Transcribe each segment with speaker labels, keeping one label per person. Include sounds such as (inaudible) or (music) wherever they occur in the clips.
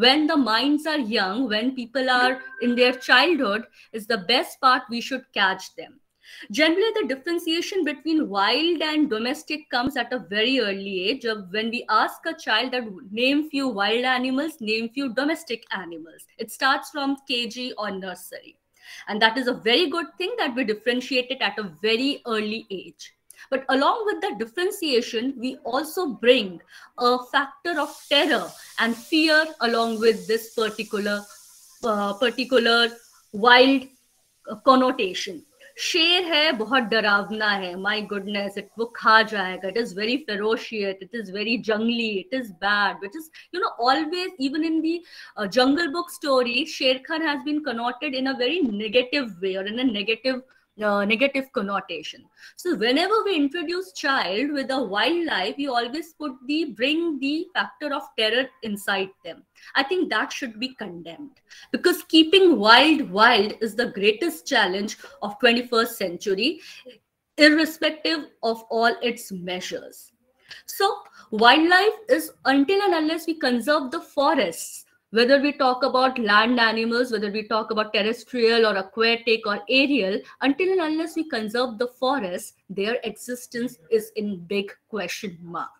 Speaker 1: when the minds are young, when people are in their childhood, is the best part. We should catch them. Generally, the differentiation between wild and domestic comes at a very early age. When we ask a child that name few wild animals, name few domestic animals. It starts from KG or nursery. And that is a very good thing that we differentiate it at a very early age. But along with the differentiation, we also bring a factor of terror and fear along with this particular uh, particular wild connotation. शेर है बहुत डरावना है my goodness it वो खा जाएगा it is very ferocious it is very जंगली it is bad which is you know always even in the jungle book story sher khan has been connoted in a very negative way or in a negative uh, negative connotation. So whenever we introduce child with a wildlife, we always put the bring the factor of terror inside them. I think that should be condemned because keeping wild wild is the greatest challenge of 21st century, irrespective of all its measures. So wildlife is until and unless we conserve the forests whether we talk about land animals, whether we talk about terrestrial or aquatic or aerial, until and unless we conserve the forest, their existence is in big question mark.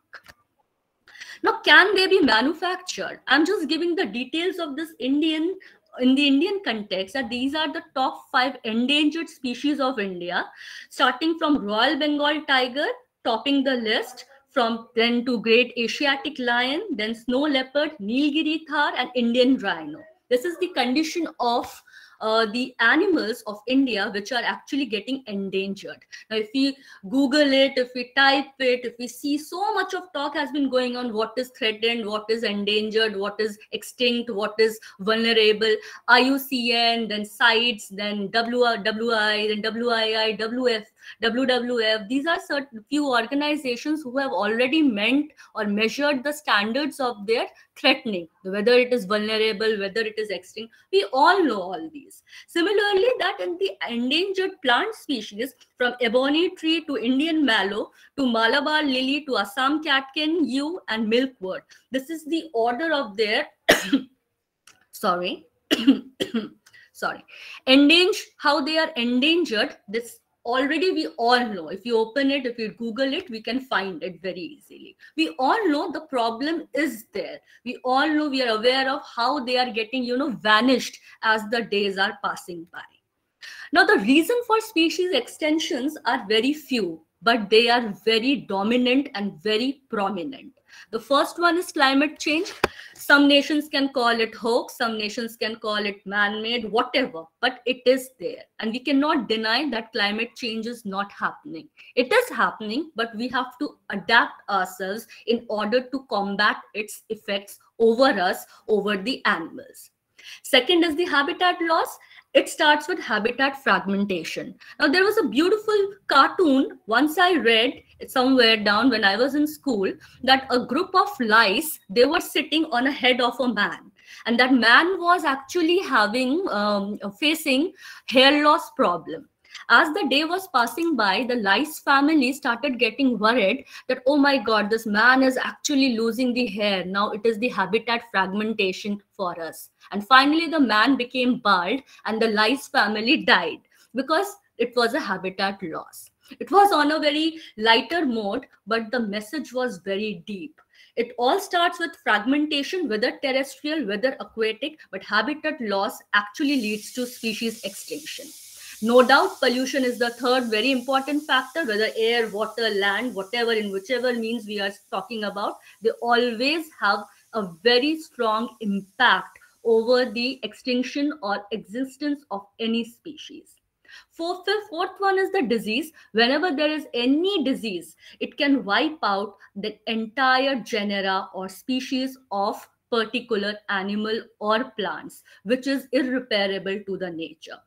Speaker 1: Now, can they be manufactured? I'm just giving the details of this Indian in the Indian context that these are the top five endangered species of India, starting from Royal Bengal tiger, topping the list, from then to great Asiatic lion, then snow leopard, Nilgiri thar, and Indian rhino. This is the condition of uh, the animals of India which are actually getting endangered. Now, if we Google it, if we type it, if we see so much of talk has been going on what is threatened, what is endangered, what is extinct, what is vulnerable, IUCN, then CITES, then WI, then WII, WF, WWF. These are certain few organizations who have already meant or measured the standards of their threatening, whether it is vulnerable, whether it is extinct. We all know all these. Similarly, that in the endangered plant species, from ebony tree to Indian mallow to Malabar lily to Assam catkin, yew, and milkweed. This is the order of their, (coughs) sorry, (coughs) sorry, endangered, how they are endangered. This already we all know. If you open it if you google it we can find it very easily. We all know the problem is there. We all know we are aware of how they are getting you know vanished as the days are passing by. Now the reason for species extensions are very few but they are very dominant and very prominent the first one is climate change. Some nations can call it hoax, some nations can call it man made, whatever, but it is there. And we cannot deny that climate change is not happening. It is happening, but we have to adapt ourselves in order to combat its effects over us, over the animals. Second is the habitat loss it starts with habitat fragmentation. Now, there was a beautiful cartoon once I read somewhere down when I was in school that a group of lice, they were sitting on a head of a man. And that man was actually having, um, facing hair loss problem as the day was passing by, the lice family started getting worried that, oh my God, this man is actually losing the hair. Now it is the habitat fragmentation for us. And finally, the man became bald and the lice family died because it was a habitat loss. It was on a very lighter mode, but the message was very deep. It all starts with fragmentation, whether terrestrial, whether aquatic, but habitat loss actually leads to species extinction. No doubt, pollution is the third very important factor, whether air, water, land, whatever, in whichever means we are talking about, they always have a very strong impact over the extinction or existence of any species. Fourth, fourth one is the disease. Whenever there is any disease, it can wipe out the entire genera or species of particular animal or plants, which is irreparable to the nature.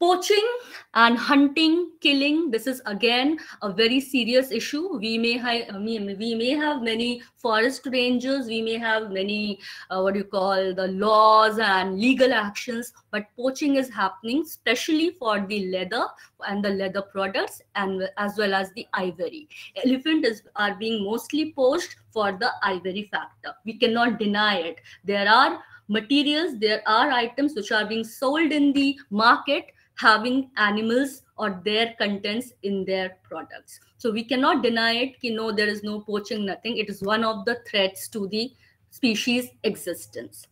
Speaker 1: Poaching and hunting killing this is again a very serious issue. We may have we may have many forest rangers we may have many uh, what do you call the laws and legal actions but poaching is happening especially for the leather and the leather products and as well as the ivory. Elephant is are being mostly poached for the ivory factor. We cannot deny it. There are materials there are items which are being sold in the market having animals or their contents in their products. So we cannot deny it, you know, there is no poaching, nothing. It is one of the threats to the species existence.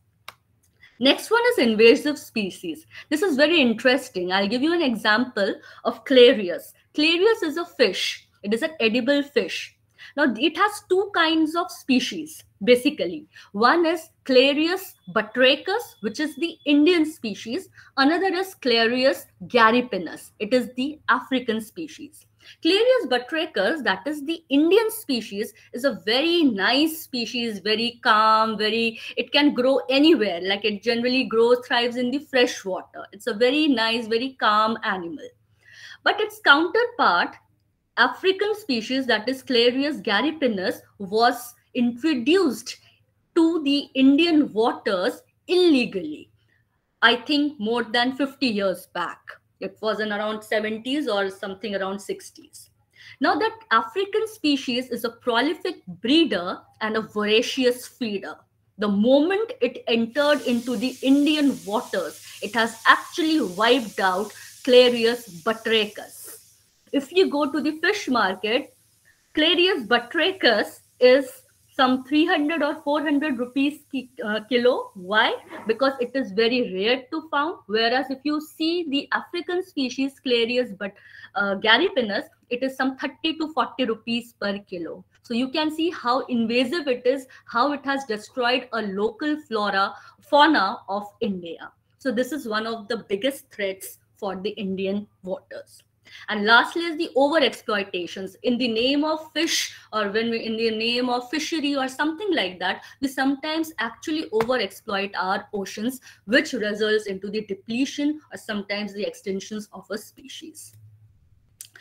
Speaker 1: Next one is invasive species. This is very interesting. I'll give you an example of Clarias. Clarias is a fish. It is an edible fish. Now, it has two kinds of species, basically. One is Clarias batrachus, which is the Indian species. Another is Clarias gariepinus. It is the African species. Clarias batrachus, that is the Indian species, is a very nice species, very calm, very, it can grow anywhere. Like it generally grows, thrives in the fresh water. It's a very nice, very calm animal. But its counterpart, African species, that is Clarias gariepinus, was introduced to the Indian waters illegally. I think more than 50 years back. It was in around 70s or something around 60s. Now that African species is a prolific breeder and a voracious feeder. The moment it entered into the Indian waters, it has actually wiped out Clarias batrachus if you go to the fish market, Clarias batrachus is some 300 or 400 rupees ki, uh, kilo. Why? Because it is very rare to found. Whereas if you see the African species Clarias but uh, gariepinus, it is some 30 to 40 rupees per kilo. So you can see how invasive it is, how it has destroyed a local flora, fauna of India. So this is one of the biggest threats for the Indian waters. And lastly is the over exploitations in the name of fish or when we in the name of fishery or something like that, we sometimes actually over exploit our oceans, which results into the depletion or sometimes the extinctions of a species.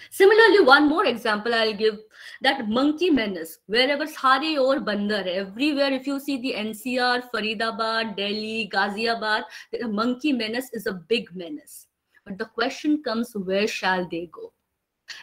Speaker 1: Similarly, one more example I'll give that monkey menace, wherever Sare or Bandar, everywhere, if you see the NCR, Faridabad, Delhi, Ghaziabad, the monkey menace is a big menace. But the question comes, where shall they go?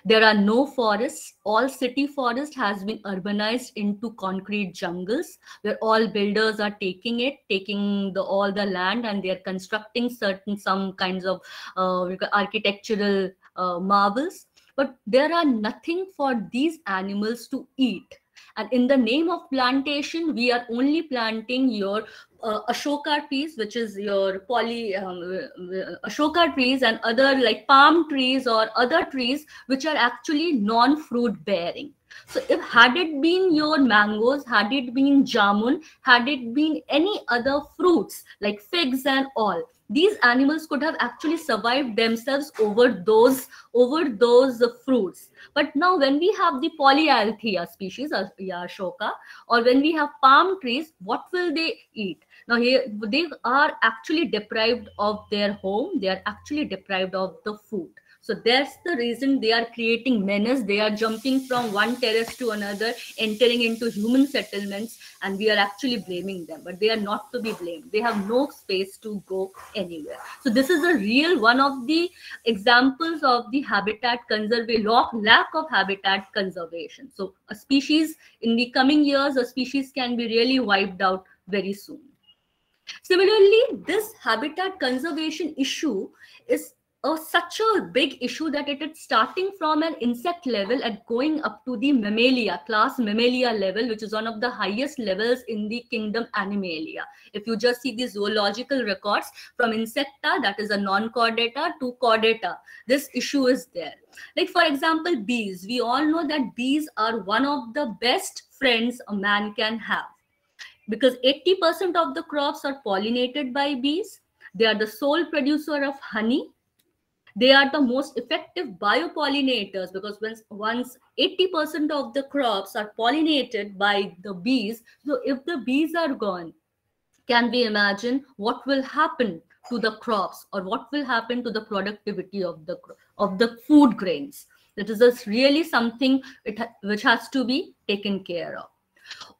Speaker 1: There are no forests. All city forest has been urbanized into concrete jungles where all builders are taking it, taking the all the land and they are constructing certain some kinds of uh, architectural uh, marvels. But there are nothing for these animals to eat. And in the name of plantation, we are only planting your uh, ashoka trees which is your poly um, uh, ashoka trees and other like palm trees or other trees which are actually non fruit bearing. So if had it been your mangoes had it been jamun had it been any other fruits like figs and all these animals could have actually survived themselves over those over those fruits. But now when we have the polyalthia species uh, ashoka or when we have palm trees what will they eat? Now here they are actually deprived of their home. They are actually deprived of the food so that's the reason they are creating menace. They are jumping from one terrace to another, entering into human settlements, and we are actually blaming them. But they are not to be blamed. They have no space to go anywhere. So this is a real one of the examples of the habitat conservation, lack of habitat conservation. So a species in the coming years, a species can be really wiped out very soon. Similarly, this habitat conservation issue is a, such a big issue that it is starting from an insect level and going up to the mammalia class mammalia level which is one of the highest levels in the kingdom animalia. If you just see the zoological records from insecta that is a non-chordata to chordata this issue is there. Like for example bees. We all know that bees are one of the best friends a man can have because 80% of the crops are pollinated by bees. They are the sole producer of honey they are the most effective biopollinators because once, once 80% of the crops are pollinated by the bees, so if the bees are gone, can we imagine what will happen to the crops or what will happen to the productivity of the of the food grains? That is just really something it, which has to be taken care of.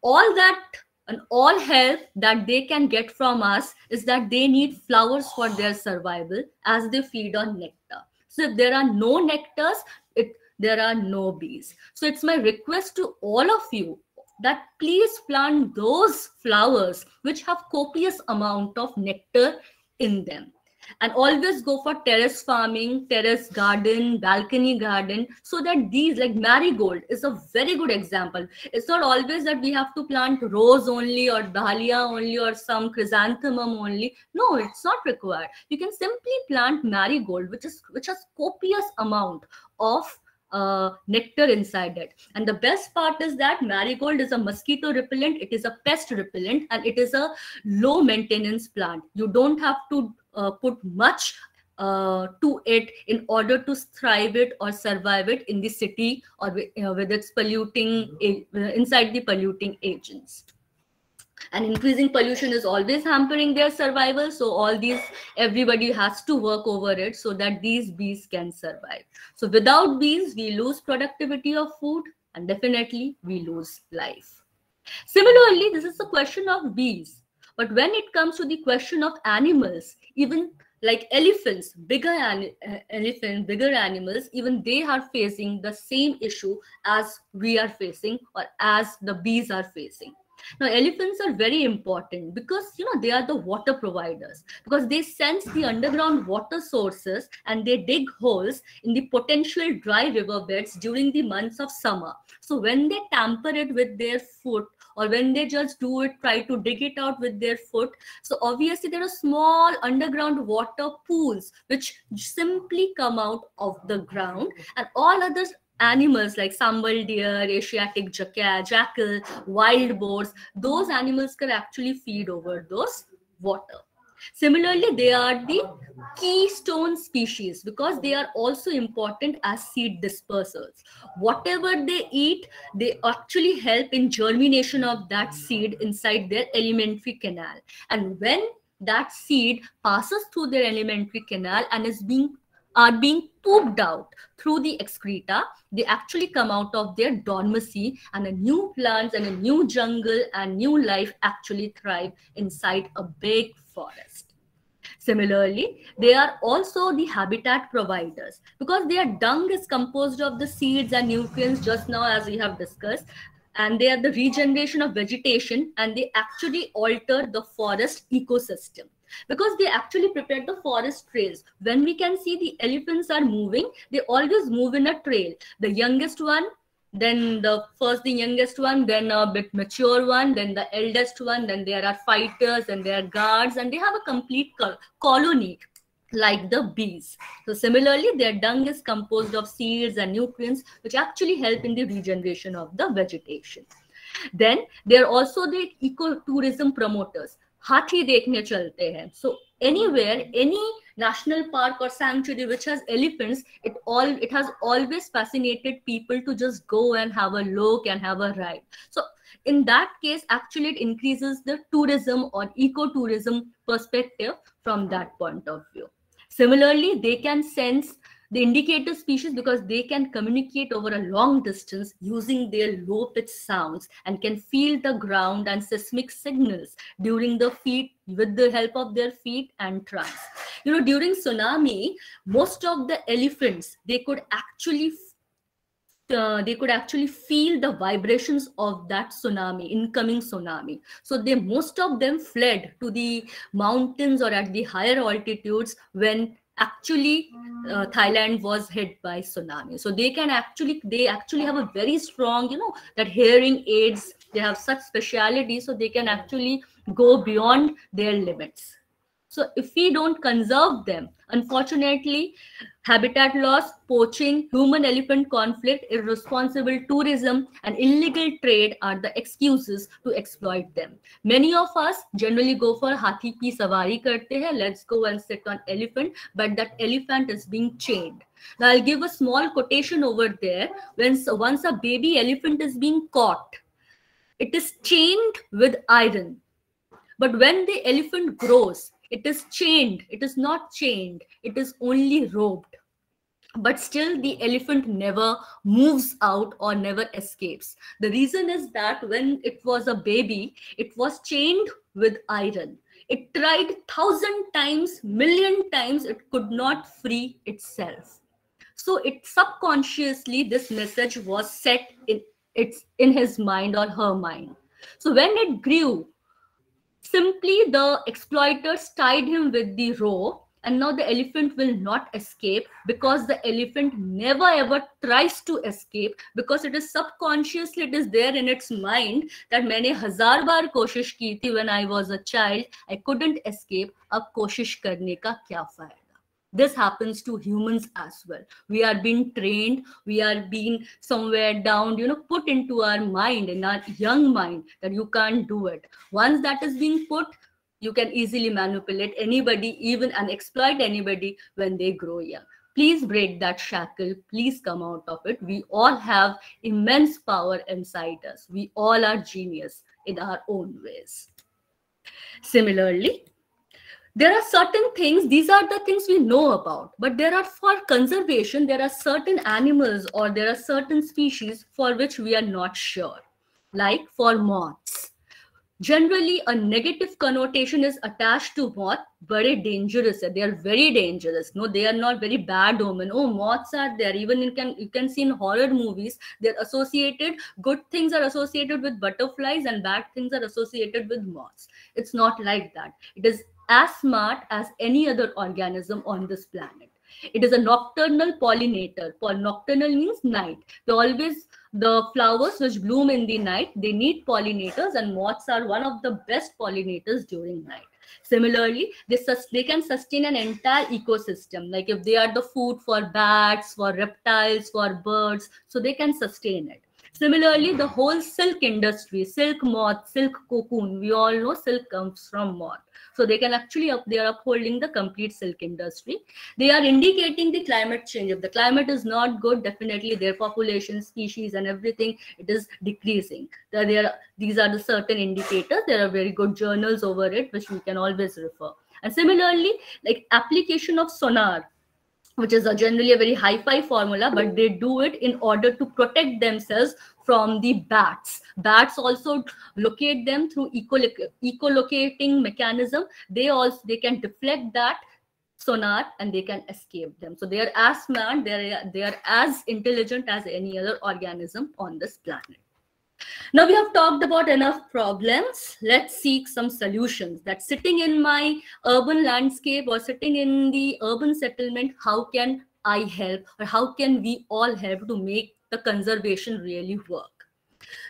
Speaker 1: All that and all help that they can get from us is that they need flowers for their survival as they feed on nectar. So if there are no nectars it there are no bees. So it's my request to all of you that please plant those flowers which have copious amount of nectar in them and always go for terrace farming terrace garden balcony garden so that these like marigold is a very good example it's not always that we have to plant rose only or dahlia only or some chrysanthemum only no it's not required you can simply plant marigold which is which has copious amount of uh, nectar inside it. And the best part is that marigold is a mosquito repellent, it is a pest repellent, and it is a low maintenance plant. You don't have to uh, put much uh, to it in order to thrive it or survive it in the city or with, you with its polluting uh, inside the polluting agents. And increasing pollution is always hampering their survival so all these everybody has to work over it so that these bees can survive. So without bees we lose productivity of food and definitely we lose life. Similarly this is a question of bees but when it comes to the question of animals even like elephants bigger an- eh, elephant bigger animals even they are facing the same issue as we are facing or as the bees are facing now, elephants are very important because you know they are the water providers because they sense the (laughs) underground water sources and they dig holes in the potential dry riverbeds during the months of summer. So when they tamper it with their foot or when they just do it, try to dig it out with their foot. So obviously there are small underground water pools which simply come out of the ground and all others animals like sambar deer, Asiatic jackal, wild boars, those animals can actually feed over those water. Similarly, they are the keystone species because they are also important as seed dispersers. Whatever they eat, they actually help in germination of that seed inside their alimentary canal. And when that seed passes through their alimentary canal and is being are being pooped out through the excreta. They actually come out of their dormancy and a new plants and a new jungle and new life actually thrive inside a big forest. Similarly, they are also the habitat providers because their dung is composed of the seeds and nutrients just now as we have discussed and they are the regeneration of vegetation and they actually alter the forest ecosystem because they actually prepare the forest trails. When we can see the elephants are moving, they always move in a trail. The youngest one, then the first the youngest one, then a bit mature one, then the eldest one, then there are fighters and there are guards, and they have a complete colony like the bees. So similarly, their dung is composed of seeds and nutrients, which actually help in the regeneration of the vegetation. Then there are also the ecotourism promoters. हाथी देखने चलते हैं सो anywhere any national park or sanctuary which has elephants it all it has always fascinated people to just go and have a look and have a ride so in that case actually it increases the tourism or ecotourism perspective from that point of view similarly they can sense the indicator species because they can communicate over a long distance using their low pitch sounds and can feel the ground and seismic signals during the feet with the help of their feet and trunks. You know during tsunami most of the elephants they could actually uh, they could actually feel the vibrations of that tsunami incoming tsunami. So they most of them fled to the mountains or at the higher altitudes when actually uh, thailand was hit by tsunami. So they can actually they actually have a very strong you know that hearing aids. They have such speciality so they can actually go beyond their limits. So if we don't conserve them unfortunately habitat loss poaching human elephant conflict irresponsible tourism and illegal trade are the excuses to exploit them. Many of us generally go for hathi pi savari karte hai let's go and sit on elephant but that elephant is being chained. Now i'll give a small quotation over there. When once a baby elephant is being caught it is chained with iron. But when the elephant grows it is chained. It is not chained. It is only roped but still the elephant never moves out or never escapes. The reason is that when it was a baby it was chained with iron. It tried thousand times million times it could not free itself. So it subconsciously this message was set in its in his mind or her mind. So when it grew simply the exploiters tied him with the rope and now the elephant will not escape because the elephant never ever tries to escape because it is subconsciously it is there in its mind that मैंने हजार बार कोशिश की थी when I was a child I couldn't escape अब कोशिश करने का क्या फायदा this happens to humans as well we are being trained we are being somewhere down you know put into our mind in our young mind that you can't do it once that is being put you can easily manipulate anybody even and exploit anybody when they grow young. Please break that shackle. Please come out of it. We all have immense power inside us. We all are genius in our own ways. Similarly there are certain things these are the things we know about but there are for conservation there are certain animals or there are certain species for which we are not sure. Like for moths generally a negative connotation is attached to moth very dangerous they are very dangerous no they are not very bad omen oh moths are there even you can you can see in horror movies they're associated good things are associated with butterflies and bad things are associated with moths it's not like that it is as smart as any other organism on this planet. It is a nocturnal pollinator. For Nocturnal means night. They always, the flowers which bloom in the night, they need pollinators and moths are one of the best pollinators during night. Similarly, they, they can sustain an entire ecosystem. Like if they are the food for bats, for reptiles, for birds, so they can sustain it. Similarly, the whole silk industry, silk moth, silk cocoon, we all know silk comes from moth. So they can actually, up, they are upholding the complete silk industry. They are indicating the climate change. If the climate is not good, definitely their population, species and everything, it is decreasing. There, are, these are the certain indicators. There are very good journals over it, which we can always refer. And similarly, like application of sonar, which is a generally a very high-fi formula, but hmm. they do it in order to protect themselves from the bats. Bats also locate them through echolocating mechanism. They also they can deflect that sonar and they can escape them. So they are as smart, they are, they are as intelligent as any other organism on this planet. Now we have talked about enough problems. Let's seek some solutions that sitting in my urban landscape or sitting in the urban settlement, how can I help or how can we all help to make the conservation really work?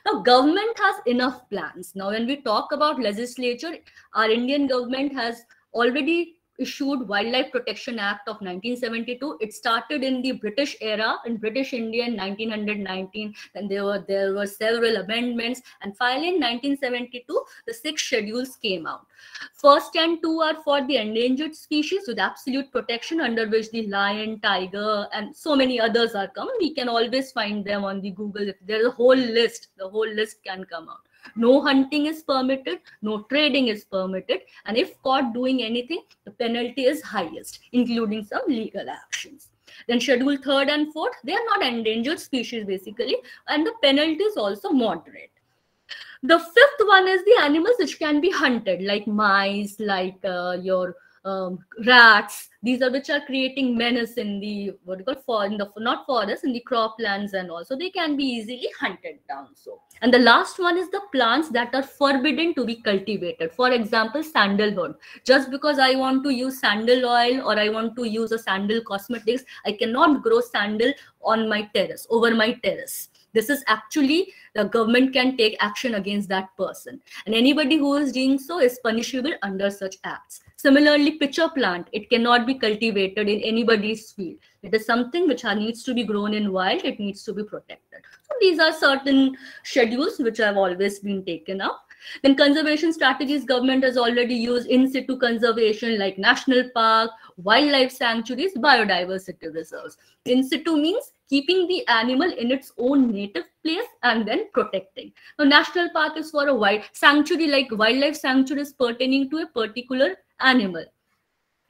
Speaker 1: Now, government has enough plans. Now, when we talk about legislature, our Indian government has already issued Wildlife Protection Act of 1972. It started in the British era in British India in 1919. and there were there were several amendments, and finally in 1972 the six schedules came out. First and two are for the endangered species with absolute protection, under which the lion, tiger, and so many others are come. We can always find them on the Google. There's a whole list, the whole list can come out no hunting is permitted no trading is permitted and if caught doing anything the penalty is highest including some legal actions. Then schedule third and fourth they are not endangered species basically and the penalty is also moderate. The fifth one is the animals which can be hunted like mice like uh, your um, rats. These are which are creating menace in the what you call for in the not forests in the croplands and also they can be easily hunted down so. And the last one is the plants that are forbidden to be cultivated. For example sandalwood just because i want to use sandal oil or i want to use a sandal cosmetics i cannot grow sandal on my terrace over my terrace. This is actually the government can take action against that person. And anybody who is doing so is punishable under such acts Similarly, pitcher plant, it cannot be cultivated in anybody's field. It is something which needs to be grown in wild, it needs to be protected. So these are certain schedules which have always been taken up. Then conservation strategies government has already used in situ conservation like national park, wildlife sanctuaries, biodiversity reserves. In situ means keeping the animal in its own native place and then protecting. Now, national park is for a wild sanctuary, like wildlife sanctuary is pertaining to a particular animal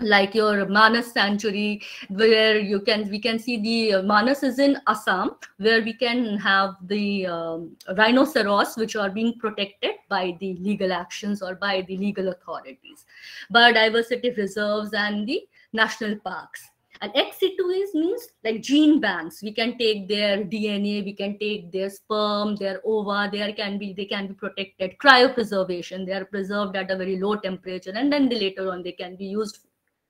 Speaker 1: like your Manas sanctuary, where you can we can see the uh, Manas is in Assam, where we can have the um, rhinoceros which are being protected by the legal actions or by the legal authorities, biodiversity reserves and the national parks. And ex situ is means like gene banks. We can take their DNA, we can take their sperm, their ova. There can be they can be protected. Cryopreservation. They are preserved at a very low temperature, and then later on they can be used for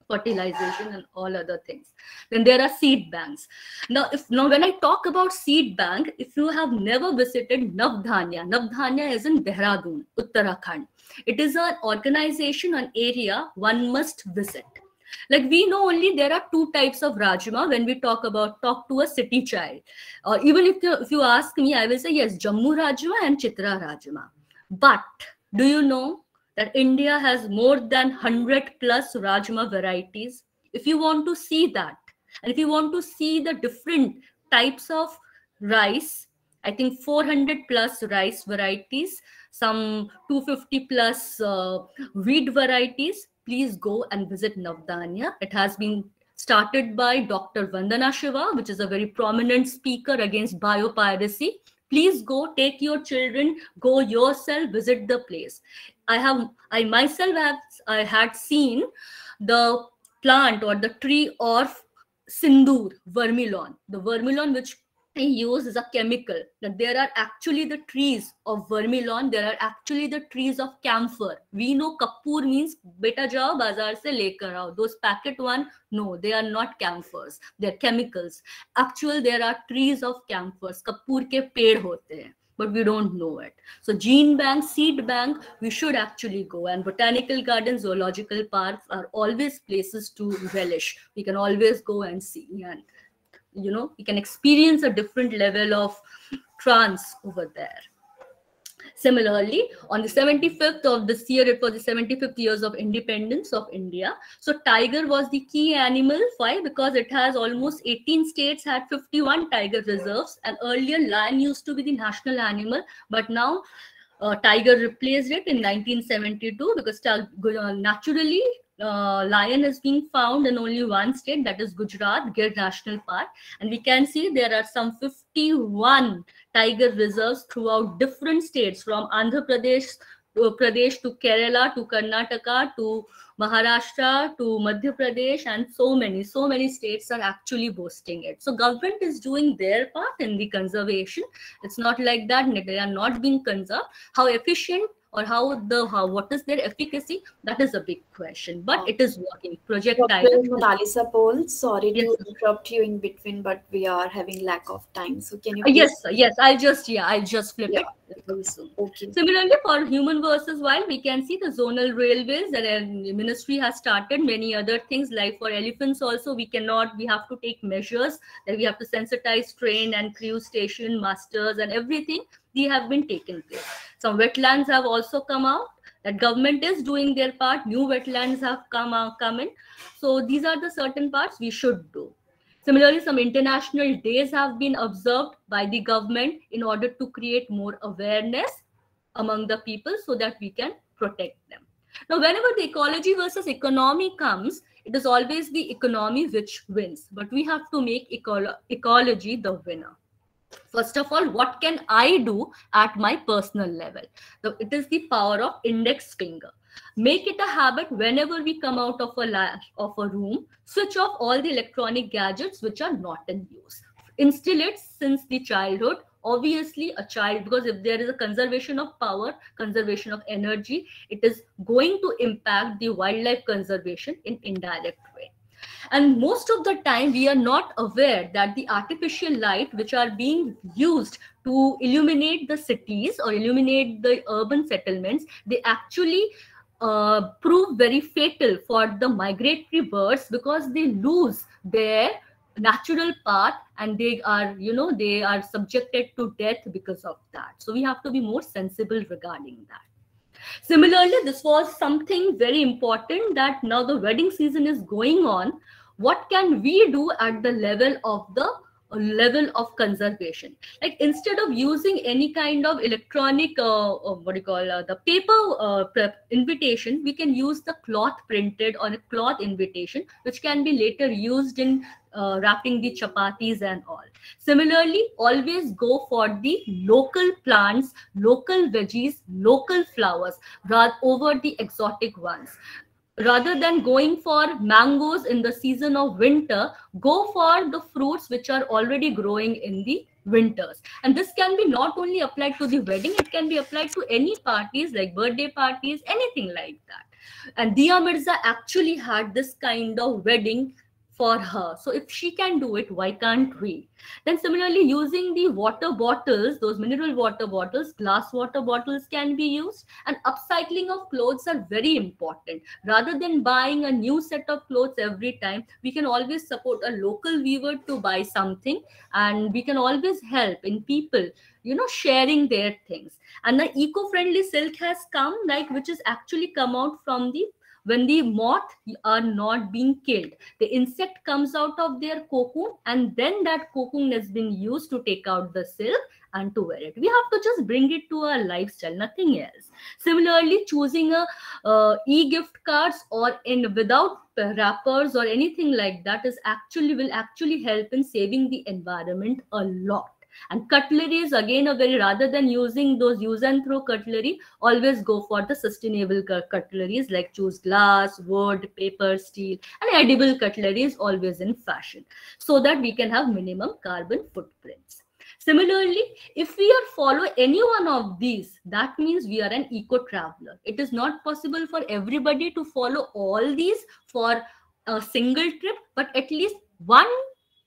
Speaker 1: fertilization and all other things then there are seed banks now if now when i talk about seed bank if you have never visited navdanya navdanya is in dehradun uttarakhand it is an organization an area one must visit like we know only there are two types of rajma when we talk about talk to a city child uh, even if you, if you ask me i will say yes jammu rajma and chitra rajma but do you know that India has more than 100 plus Rajma varieties. If you want to see that, and if you want to see the different types of rice, I think 400 plus rice varieties, some 250 plus uh, wheat varieties, please go and visit Navdanya. It has been started by Dr. Vandana Shiva, which is a very prominent speaker against biopiracy please go take your children go yourself visit the place i have i myself have i had seen the plant or the tree of sindoor vermilion the vermilion which use is a chemical. That there are actually the trees of vermilion there are actually the trees of camphor. We know kapoor means beta jao bazaar se lekar those packet one no they are not camphors. They're chemicals. Actual there are trees of camphors. Kapoor ke ped hote hain but we don't know it. So gene bank seed bank we should actually go. And botanical gardens zoological parks are always places to relish. We can always go and see you know you can experience a different level of trance over there. Similarly on the 75th of this year it was the 75th years of independence of india. So tiger was the key animal. Why? Because it has almost 18 states had 51 tiger reserves and earlier lion used to be the national animal but now uh, tiger replaced it in 1972 because uh, naturally uh, lion is being found in only one state, that is Gujarat, Gir National Park. And we can see there are some 51 tiger reserves throughout different states from Andhra Pradesh to Pradesh to Kerala to Karnataka to Maharashtra to Madhya Pradesh and so many, so many states are actually boasting it. So government is doing their part in the conservation. It's not like that they are not being conserved. How efficient or how the how what is their efficacy? That is a big question. But it is working. Project
Speaker 2: Alisa Paul sorry yes. to interrupt you in between but we are having lack of time. So can you uh,
Speaker 1: please... yes yes I'll just yeah I'll just flip yeah. it. very soon. Okay. Similarly for human versus wild we can see the zonal railways that the ministry has started many other things like for elephants also we cannot we have to take measures that we have to sensitize train and crew station masters and everything have been taken place. Some wetlands have also come out. That government is doing their part. New wetlands have come come in. So these are the certain parts we should do. Similarly, some international days have been observed by the government in order to create more awareness among the people so that we can protect them. Now, whenever the ecology versus economy comes, it is always the economy which wins, but we have to make eco ecology the winner first of all what can i do at my personal level? So it is the power of index finger. Make it a habit whenever we come out of a of a room switch off all the electronic gadgets which are not in use. Instill it since the childhood. Obviously a child because if there is a conservation of power conservation of energy it is going to impact the wildlife conservation in indirect way and most of the time we are not aware that the artificial light which are being used to illuminate the cities or illuminate the urban settlements they actually uh, prove very fatal for the migratory birds because they lose their natural path and they are you know they are subjected to death because of that so we have to be more sensible regarding that Similarly, this was something very important that now the wedding season is going on. What can we do at the level of the level of conservation? Like instead of using any kind of electronic uh, uh, what do you call uh, the paper uh, invitation we can use the cloth printed on a cloth invitation which can be later used in uh, wrapping the chapatis and all. Similarly always go for the local plants local veggies local flowers rather over the exotic ones rather than going for mangoes in the season of winter go for the fruits which are already growing in the winters. And this can be not only applied to the wedding it can be applied to any parties like birthday parties anything like that. And Dia Mirza actually had this kind of wedding for her. So if she can do it, why can't we? Then similarly, using the water bottles, those mineral water bottles, glass water bottles can be used. And upcycling of clothes are very important. Rather than buying a new set of clothes every time, we can always support a local weaver to buy something. And we can always help in people you know sharing their things and the eco-friendly silk has come like which is actually come out from the when the moth are not being killed the insect comes out of their cocoon and then that cocoon has been used to take out the silk and to wear it. We have to just bring it to our lifestyle nothing else. Similarly choosing a uh, e-gift cards or in without wrappers or anything like that is actually will actually help in saving the environment a lot and cutlery is again a very rather than using those use and throw cutlery, always go for the sustainable cutleries like choose glass, wood, paper, steel, and edible cutlery is always in fashion so that we can have minimum carbon footprints. Similarly, if we are follow any one of these, that means we are an eco traveler. It is not possible for everybody to follow all these for a single trip, but at least one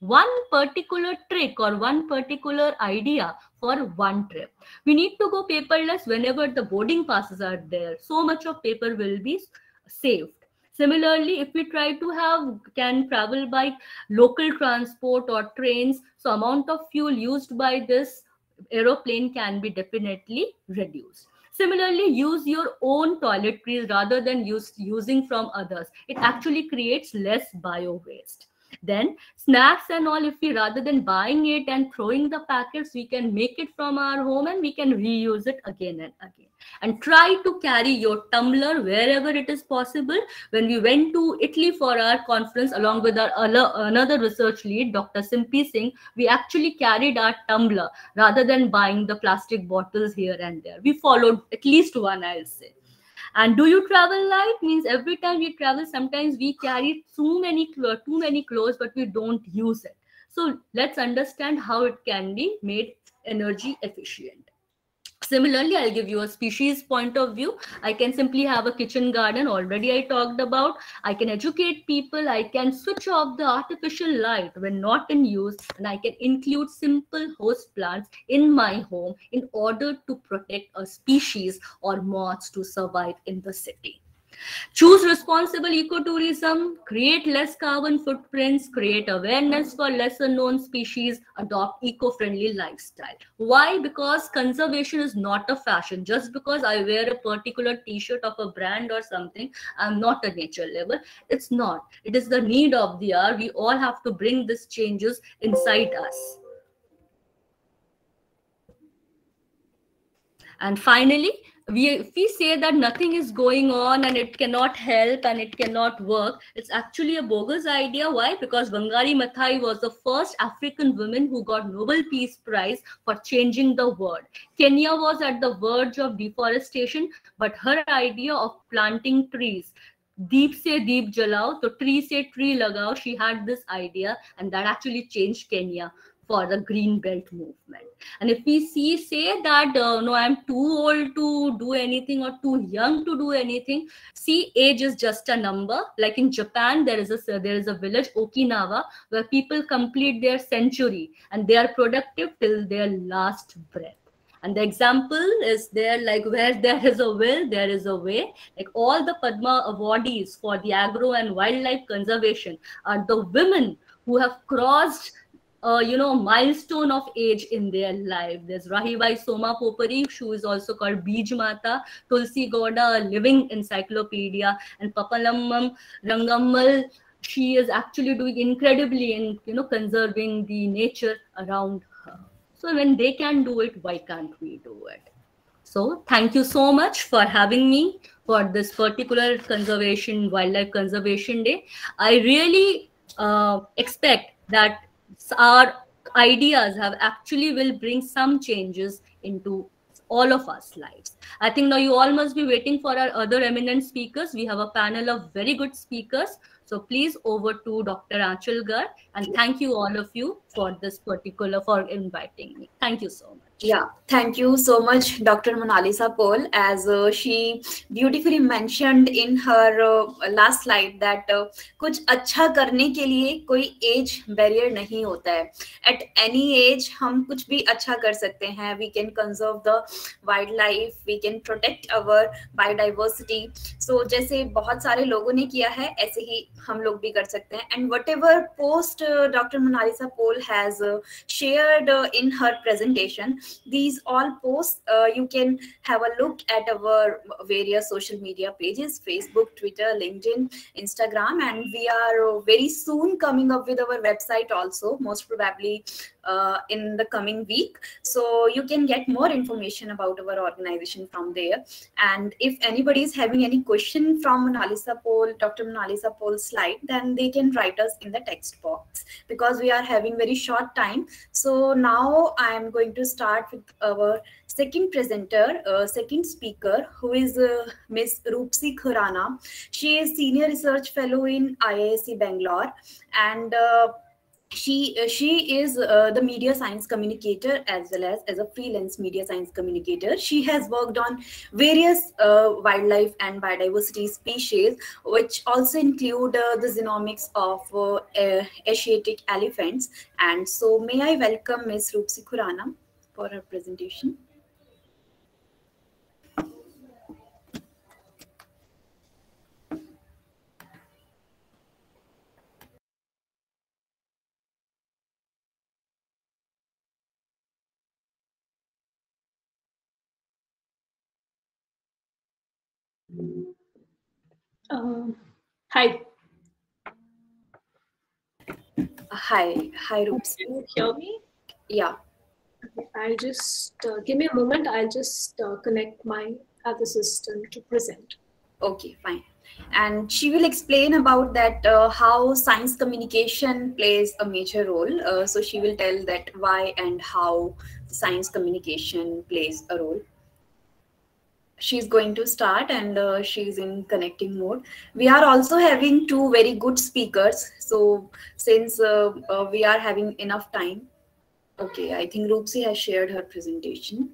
Speaker 1: one particular trick or one particular idea for one trip. We need to go paperless whenever the boarding passes are there. So much of paper will be saved. Similarly, if we try to have can travel by local transport or trains, so amount of fuel used by this aeroplane can be definitely reduced. Similarly, use your own toiletries rather than use, using from others. It actually creates less bio waste then snacks and all if we rather than buying it and throwing the packets we can make it from our home and we can reuse it again and again. And try to carry your tumbler wherever it is possible. When we went to italy for our conference along with our another research lead dr simpi singh we actually carried our tumbler rather than buying the plastic bottles here and there. We followed at least one i'll say and do you travel light? Means every time we travel sometimes we carry too many too many clothes but we don't use it. So let's understand how it can be made energy efficient Similarly, I'll give you a species point of view. I can simply have a kitchen garden, already I talked about. I can educate people. I can switch off the artificial light when not in use. And I can include simple host plants in my home in order to protect a species or moths to survive in the city. Choose responsible ecotourism, create less carbon footprints, create awareness for lesser known species, adopt eco-friendly lifestyle. Why? Because conservation is not a fashion. Just because I wear a particular t-shirt of a brand or something, I'm not a nature lover. It's not. It is the need of the hour. We all have to bring these changes inside us. And finally, we if we say that nothing is going on and it cannot help and it cannot work it's actually a bogus idea. Why? Because Wangari Maathai was the first african woman who got nobel peace prize for changing the world. Kenya was at the verge of deforestation but her idea of planting trees deep se deep jalao so tree se tree lagao she had this idea and that actually changed kenya for the green belt movement. And if we see say that uh, no i'm too old to do anything or too young to do anything see age is just a number. Like in japan there is a there is a village okinawa where people complete their century and they are productive till their last breath. And the example is there like where there is a will there is a way. Like all the padma awardees for the agro and wildlife conservation are the women who have crossed uh, you know milestone of age in their life. There's Rahibai Soma Popere, who is also called Bij Mata, Tulsi Gowda, a living encyclopedia, and Papalammam Rangammal. She is actually doing incredibly in you know conserving the nature around her. So when they can do it why can't we do it? So thank you so much for having me for this particular conservation wildlife conservation day. I really uh, expect that our ideas have actually will bring some changes into all of us lives i think now you all must be waiting for our other eminent speakers we have a panel of very good speakers so please over to Dr. Aanchal Garg and thank you all of you for this particular, for inviting me. Thank you so much.
Speaker 2: Yeah, thank you so much, Dr. Monalisa Paul. As uh, she beautifully mentioned in her uh, last slide that uh, कुछ अच्छा करने के लिए कोई as barrier नहीं होता है at any as हम कुछ भी अच्छा कर सकते हैं we can conserve the wildlife we can protect our biodiversity so जैसे बहुत सारे लोगों ने किया है ऐसे ही हम लोग भी कर सकते हैं and whatever post doctor Monalisa Paul has shared in her presentation these all posts uh, you can have a look at our various social media pages facebook twitter linkedin instagram and we are very soon coming up with our website also most probably uh, in the coming week. So you can get more information about our organization from there. And if anybody is having any question from monalisa Paul dr monalisa Paul slide then they can write us in the text box because we are having very short time. So now i am going to start with our second presenter uh, second speaker who is uh, miss roopsi khurana. She is senior research fellow in iisc bangalore. And uh, she uh, she is uh, the media science communicator as well as as a freelance media science communicator. She has worked on various uh, wildlife and biodiversity species which also include uh, the genomics of uh, asiatic elephants. And so may i welcome ms roopsi khurana for her presentation
Speaker 3: Um, hi.
Speaker 2: Hi, hi, Roops.
Speaker 3: Can you hear me?
Speaker 2: Yeah.
Speaker 3: Okay, I'll just uh, give me a moment. I'll just uh, connect my other system to present.
Speaker 2: Okay, fine. And she will explain about that uh, how science communication plays a major role. Uh, so she will tell that why and how science communication plays a role she's going to start and uh, she's in connecting mode. We are also having two very good speakers. So since uh, uh, we are having enough time okay i think Roopsi has shared her presentation.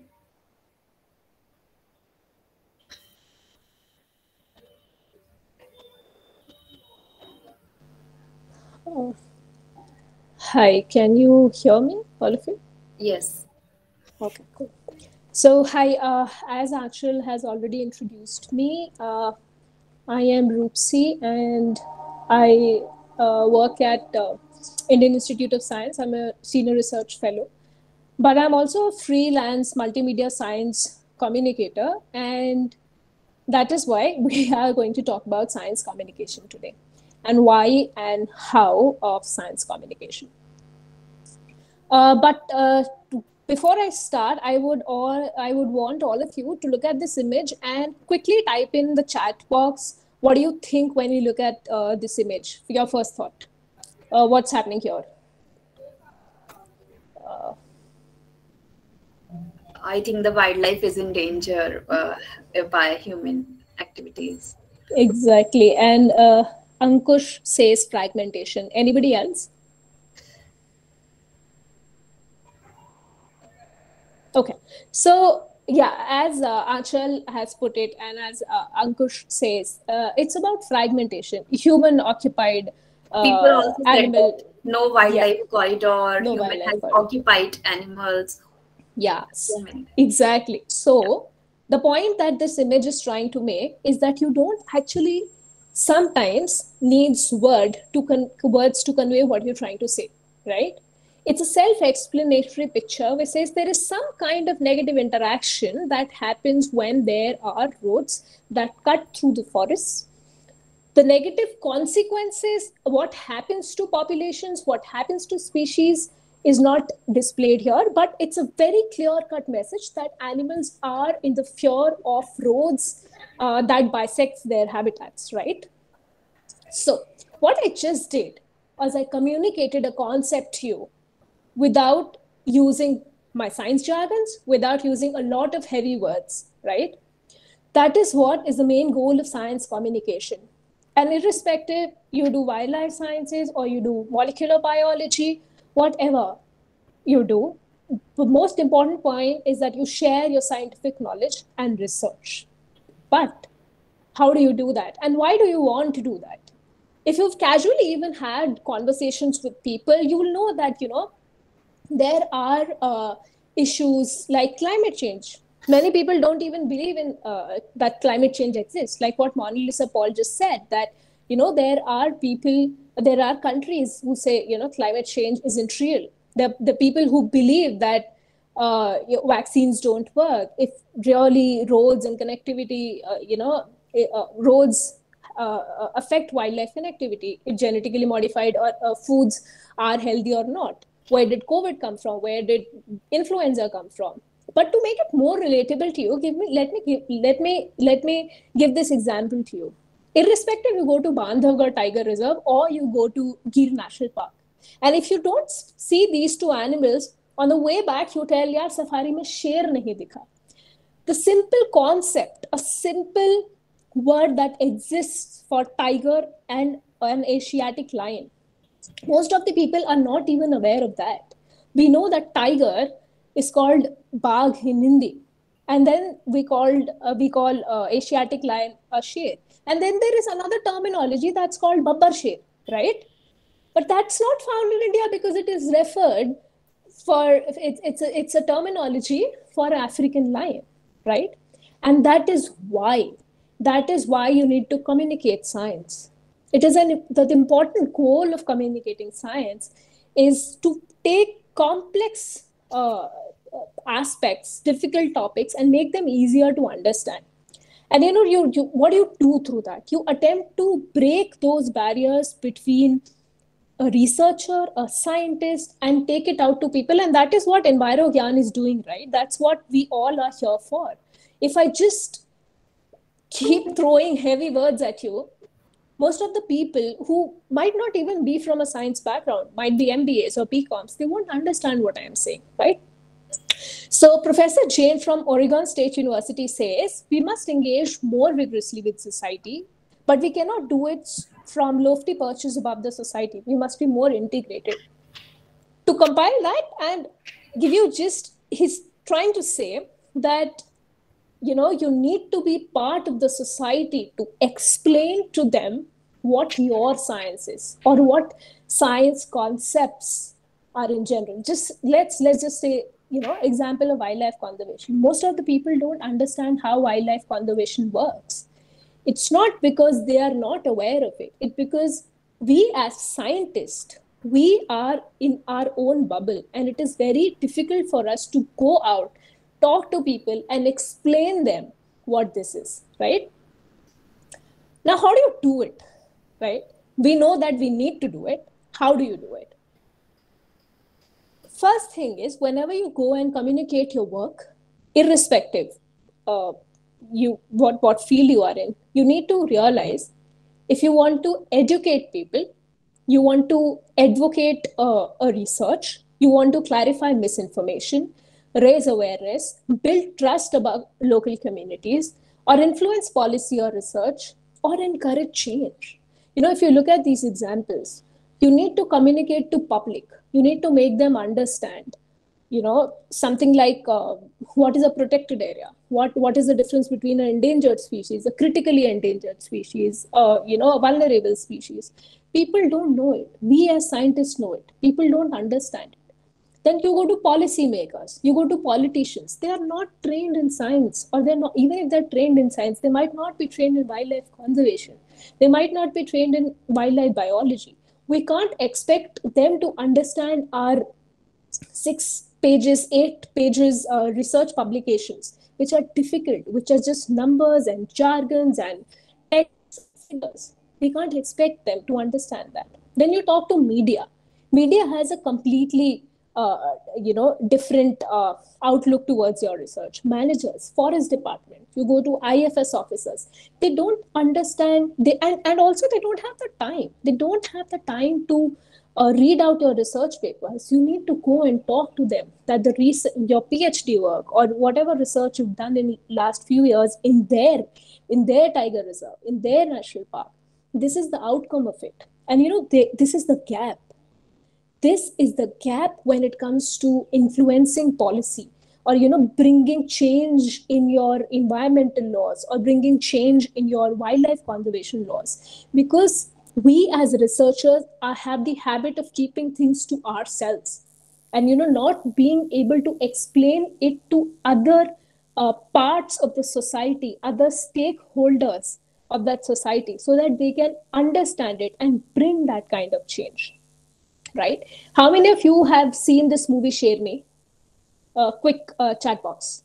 Speaker 3: Oh. hi can you hear me all of you?
Speaker 2: Yes.
Speaker 3: Okay cool so, hi, uh, as Aanchal has already introduced me, uh, I am Roopsi and I uh, work at uh, Indian Institute of Science. I'm a senior research fellow, but I'm also a freelance multimedia science communicator, and that is why (laughs) we are going to talk about science communication today and why and how of science communication. Uh, but uh, before I start, I would all I would want all of you to look at this image and quickly type in the chat box. What do you think when you look at uh, this image? Your first thought. Uh, what's happening here? Uh,
Speaker 2: I think the wildlife is in danger uh, by human activities.
Speaker 3: Exactly, and uh, Ankush says fragmentation. Anybody else? Okay. So, yeah, as uh, Aanchal has put it, and as uh, Ankush says, uh, it's about fragmentation, human occupied. Uh,
Speaker 2: People also animal, said no wildlife
Speaker 3: yeah.
Speaker 2: corridor,
Speaker 3: No
Speaker 2: human
Speaker 3: wildlife
Speaker 2: has
Speaker 3: corridor.
Speaker 2: occupied animals.
Speaker 3: Yes,
Speaker 2: So
Speaker 3: exactly. So, the point that this image is trying to make is that you don't actually sometimes needs word to con- words to convey what you're trying to say, right? It's a self-explanatory picture which says there is some kind of negative interaction that happens when there are roads that cut through the forests. the negative consequences, what happens to populations, what happens to species, is not displayed here, but it's a very clear cut message that animals are in the fear of roads uh, that bisects their habitats, right? So, what I just did was I communicated a concept to you without using my science jargons, without using a lot of heavy words, right? That is what is the main goal of science communication. And irrespective, you do wildlife sciences or you do molecular biology, whatever you do, the most important point is that you share your scientific knowledge and research. But how do you do that? And why do you want to do that? If you've casually even had conversations with people, you will know that, you know, there are uh, issues like climate change. Many people don't even believe in uh, that climate change exists. Like what Mona Lisa Paul just said, that, you know, there are people, there are countries who say, you know, climate change isn't real. The, the people who believe that uh, vaccines don't work, if really roads and connectivity, uh, you know, eh, uh, roads uh, affect wildlife connectivity, if genetically modified or foods are healthy or not. Where did COVID come from? Where did influenza come from? But to make it more relatable to you, give me let me give, let me let me give this example to you. Irrespective, you go to Bandhavgarh Tiger Reserve or you go to Gir National Park, and if you don't see these two animals on the way back, you tell, "Yaar, safari mein sher nahi dikha." The simple concept, a simple word that exists for tiger and an Asiatic lion most of the people are not even aware of that. We know that tiger is called bag in Hindi, and then we called uh, we call uh, Asiatic lion a sher, and then there is another terminology that's called babbar sher, right? But that's not found in India because it is referred for it's it's a, it's a terminology for African lion, right? And that is why that is why you need to communicate science it is an the important goal of communicating science is to take complex uh, aspects difficult topics and make them easier to understand. And you know you, you what do you do through that? You attempt to break those barriers between a researcher a scientist and take it out to people. And that is what EnviroVigyan is doing right? That's what we all are here for. If i just keep throwing heavy words at you, most of the people who might not even be from a science background, might be MBAs or BComs, they won't understand what I am saying, right? So, Professor Jane from Oregon State University says we must engage more vigorously with society, but we cannot do it from lofty perches above the society. We must be more integrated. To compile that and give you just, he's trying to say that you know you need to be part of the society to explain to them what your science is or what science concepts are in general. Just let's let's just say you know example of wildlife conservation. Most of the people don't understand how wildlife conservation works. It's not because they are not aware of it. It's because we as scientists we are in our own bubble and it is very difficult for us to go out talk to people and explain them what this is right? Now how do you do it right? We know that we need to do it. How do you do it? First thing is whenever you go and communicate your work irrespective uh, you what what field you are in you need to realize if you want to educate people you want to advocate uh, a research you want to clarify misinformation raise awareness, build trust about local communities, or influence policy or research, or encourage change. You know, if you look at these examples, you need to communicate to public. You need to make them understand. You know, something like uh, what is a protected area? What what is the difference between an endangered species, a critically endangered species, uh, you know, a vulnerable species? People don't know it. We as scientists know it. People don't understand it then you go to policymakers, you go to politicians. They are not trained in science, or they're not, even if they're trained in science, they might not be trained in wildlife conservation. They might not be trained in wildlife biology. We can't expect them to understand our six pages, eight pages uh, research publications, which are difficult, which are just numbers and jargons and text figures. we can't expect them to understand that then you talk to media media has a completely uh, you know different uh, outlook towards your research. Managers forest department you go to ifs officers they don't understand they and, and also they don't have the time. They don't have the time to uh, read out your research papers. You need to go and talk to them that the research, your phd work or whatever research you've done in the last few years in their in their tiger reserve in their national park. This is the outcome of it. And you know they, this is the gap this is the gap when it comes to influencing policy or you know bringing change in your environmental laws or bringing change in your wildlife conservation laws. Because we as researchers are, have the habit of keeping things to ourselves and you know not being able to explain it to other uh, parts of the society other stakeholders of that society so that they can understand it and bring that kind of change right how many of you have seen this movie Sherni uh, quick uh, chat box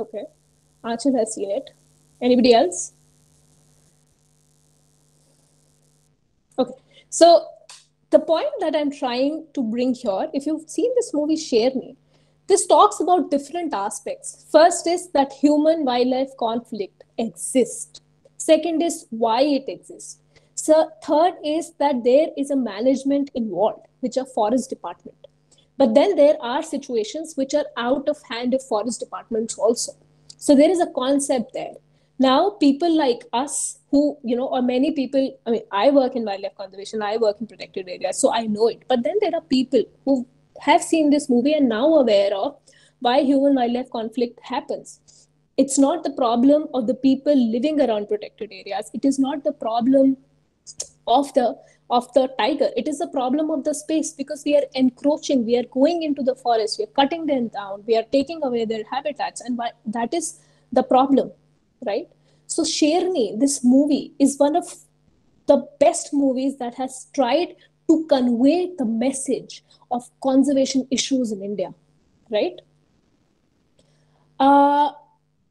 Speaker 3: Okay. Achal has seen it. Anybody else? Okay. So the point that I'm trying to bring here, if you've seen this movie, Sherni. This talks about different aspects. First is that human wildlife conflict exists. Second is why it exists. So third is that there is a management involved, which are forest department. But then there are situations which are out of hand of forest departments also. So there is a concept there. Now, people like us who, you know, or many people, I mean, I work in wildlife conservation, I work in protected areas, so I know it. But then there are people who have seen this movie and now aware of why human wildlife conflict happens. It's not the problem of the people living around protected areas. It is not the problem of the of the tiger it is a problem of the space because we are encroaching we are going into the forest we are cutting them down we are taking away their habitats and that is the problem right so sherni this movie is one of the best movies that has tried to convey the message of conservation issues in india right uh,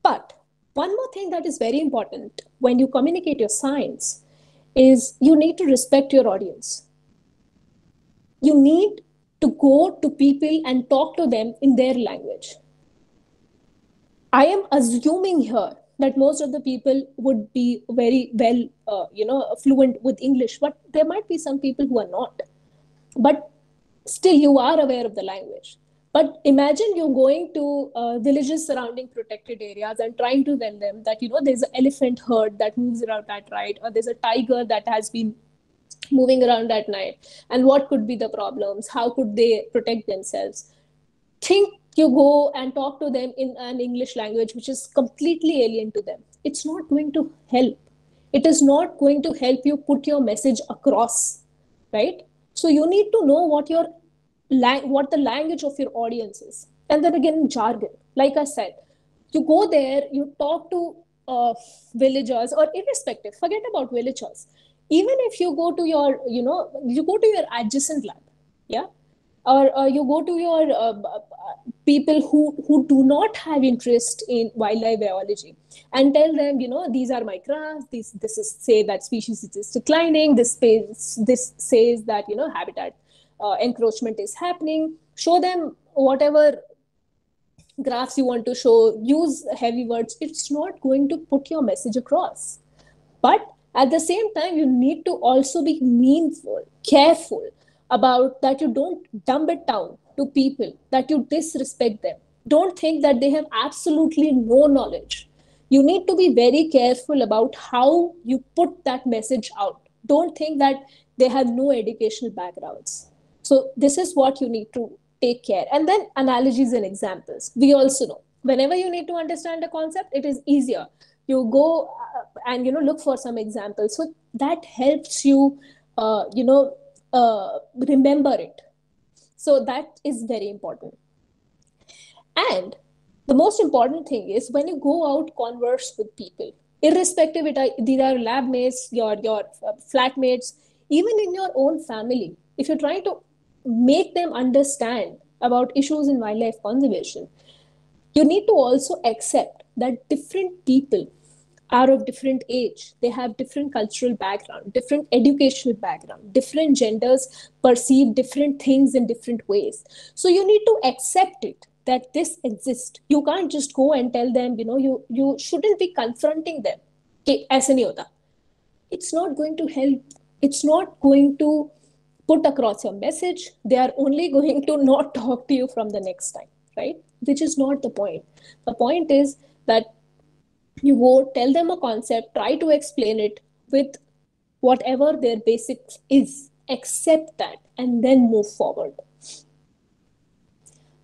Speaker 3: but one more thing that is very important when you communicate your science is you need to respect your audience. You need to go to people and talk to them in their language. I am assuming here that most of the people would be very well, uh, you know, fluent with English, but there might be some people who are not. But still, you are aware of the language. But imagine you're going to uh, villages surrounding protected areas and trying to tell them that, you know, there's an elephant herd that moves around at night, or there's a tiger that has been moving around at night. And what could be the problems? How could they protect themselves? Think you go and talk to them in an English language which is completely alien to them. It's not going to help. It is not going to help you put your message across, right? So you need to know what your what the language of your audience is and then again jargon like i said you go there you talk to uh, villagers or irrespective forget about villagers even if you go to your you know you go to your adjacent lab yeah or you go to your uh, people who who do not have interest in wildlife biology and tell them you know these are my graphs this this is say that species is declining this space this says that you know habitat uh, encroachment is happening. Show them whatever graphs you want to show use heavy words it's not going to put your message across. But at the same time you need to also be meaningful careful about that you don't dumb it down to people that you disrespect them don't think that they have absolutely no knowledge you need to be very careful about how you put that message out don't think that they have no educational backgrounds so this is what you need to take care. And then analogies and examples. We also know whenever you need to understand a concept, it is easier. You go uh, and you know look for some examples. So that helps you, uh, you know, uh, remember it. So that is very important. And the most important thing is when you go out converse with people, irrespective it these are lab mates, your your uh, flatmates, even in your own family. If you're trying to make them understand about issues in wildlife conservation, you need to also accept that different people are of different age. They have different cultural background different educational background different genders perceive different things in different ways. So you need to accept it that this exists. You can't just go and tell them you know you you shouldn't be confronting them it's not going to help. It's not going to put across your message. They are only (laughs) going to not talk to you from the next time right? Which is not the point. The point is that you go tell them a concept try to explain it with whatever their basics is. Accept that and then move forward.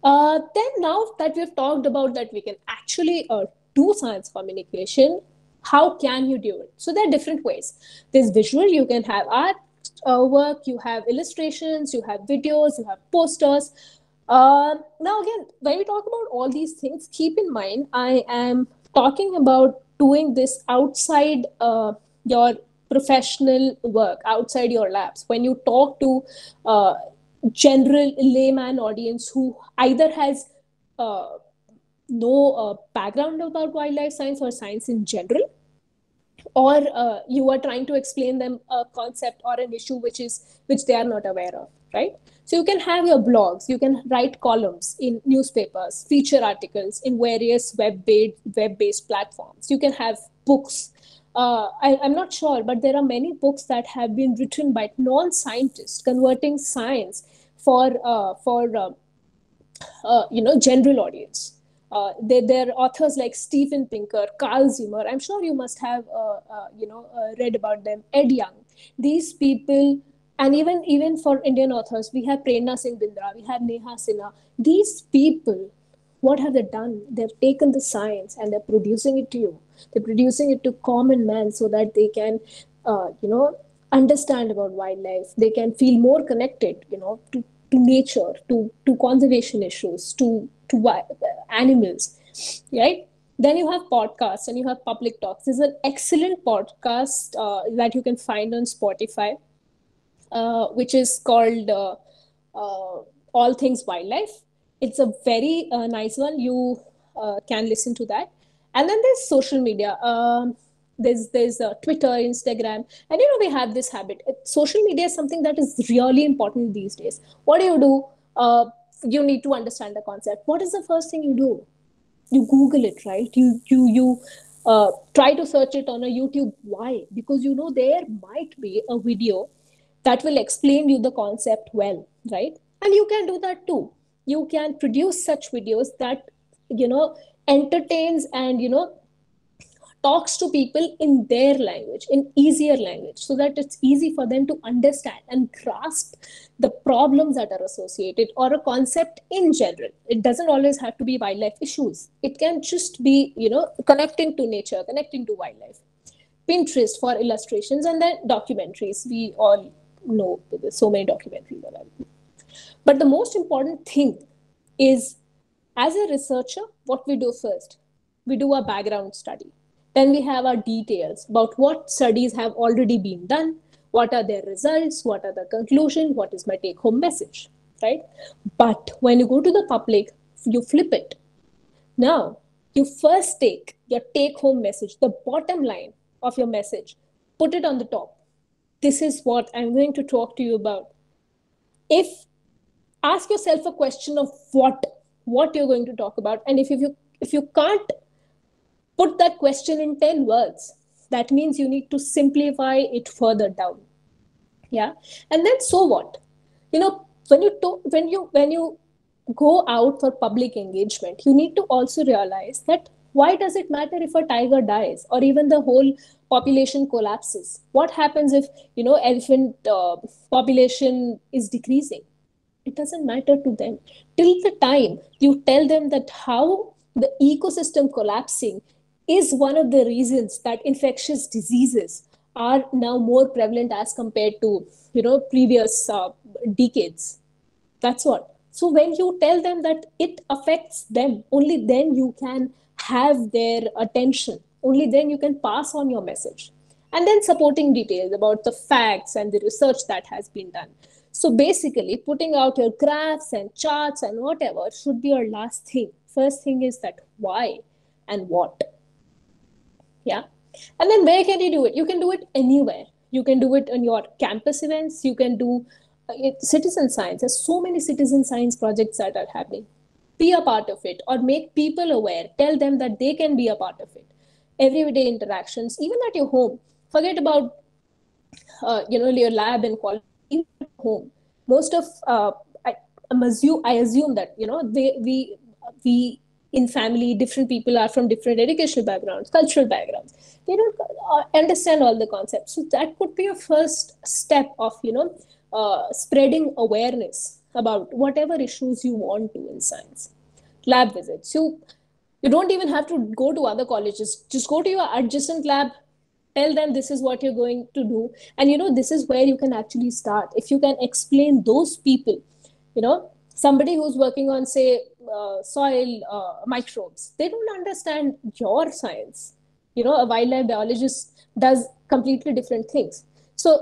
Speaker 3: Uh, then now that we've talked about that we can actually uh, do science communication how can you do it? So there are different ways. There's visual you can have art uh, work you have illustrations you have videos you have posters. Uh, now again when we talk about all these things keep in mind i am talking about doing this outside uh, your professional work, outside your labs, when you talk to uh, general layman audience who either has uh, no uh, background about wildlife science or science in general, or uh, you are trying to explain them a concept or an issue which is which they are not aware of, right? So you can have your blogs, you can write columns in newspapers, feature articles in various web-based web-based platforms. You can have books. Uh, I, am not sure, but there are many books that have been written by non-scientists converting science for uh, for uh, uh you know general audience. Uh, there, there, are authors like Steven Pinker, Carl Zimmer. I'm sure you must have uh, you know read about them. Ed Yong. These people and even even for Indian authors, we have Prerna Singh Bindra, we have Neha Sinha. These people, what have they done? They've taken the science and they're producing it to you. They're producing it to common man so that they can, uh, you know, understand about wildlife. They can feel more connected, you know, to, to nature, to to conservation issues, to to animals, right? Then you have podcasts and you have public talks. There's an excellent podcast uh, that you can find on Spotify uh, which is called uh, uh, All Things Wildlife. It's a very nice one. You can listen to that. And then there's social media. Um, there's there's uh, twitter instagram and you know we have this habit. It, social media is something that is really important these days. What do you do? Uh, you need to understand the concept. What is the first thing you do? You google it right? You you you uh, try to search it on a youtube. Why? Because you know there might be a video that will explain you the concept well right? And you can do that too. You can produce such videos that you know entertains and you know talks to people in their language in easier language so that it's easy for them to understand and grasp the problems that are associated or a concept in general it doesn't always have to be wildlife issues it can just be you know connecting to nature connecting to wildlife pinterest for illustrations and then documentaries we all know there's so many documentaries available. But the most important thing is as a researcher, what we do first, we do a background study. Then we have our details about what studies have already been done, what are their results, what are the conclusions, what is my take home message, right? But when you go to the public, you flip it. Now, you first take your take home message, the bottom line of your message, put it on the top. This is what I'm going to talk to you about. If ask yourself a question of what what you're going to talk about, and if, if you if you can't put that question in 10 words, that means you need to simplify it further down. Yeah. And then so what? You know, when you to, when you when you go out for public engagement, you need to also realize that why does it matter if a tiger dies or even the whole population collapses what happens if you know elephant uh, population is decreasing it doesn't matter to them till the time you tell them that how the ecosystem collapsing is one of the reasons that infectious diseases are now more prevalent as compared to you know previous uh, decades. That's what. So when you tell them that it affects them only then you can have their attention. Only then you can pass on your message. And then supporting details about the facts and the research that has been done. So basically, putting out your graphs and charts and whatever should be your last thing. First thing is that why and what. Yeah. And then where can you do it? You can do it anywhere. You can do it on your campus events. You can do uh, it, citizen science. There's so many citizen science projects that are happening. Be a part of it or make people aware. Tell them that they can be a part of it. Everyday interactions, even at your home. Forget about uh, you know your lab and quality home. Most of uh, I, assume, I assume that you know they we we in family different people are from different educational backgrounds cultural backgrounds. They don't uh, understand all the concepts. So that could be a first step of you know uh, spreading awareness about whatever issues you want to in science. Lab visits. You you don't even have to go to other colleges. Just go to your adjacent lab tell them this is what you're going to do. And you know this is where you can actually start. If you can explain those people you know somebody who's working on say uh, soil uh, microbes they don't understand your science. You know a wildlife biologist does completely different things. So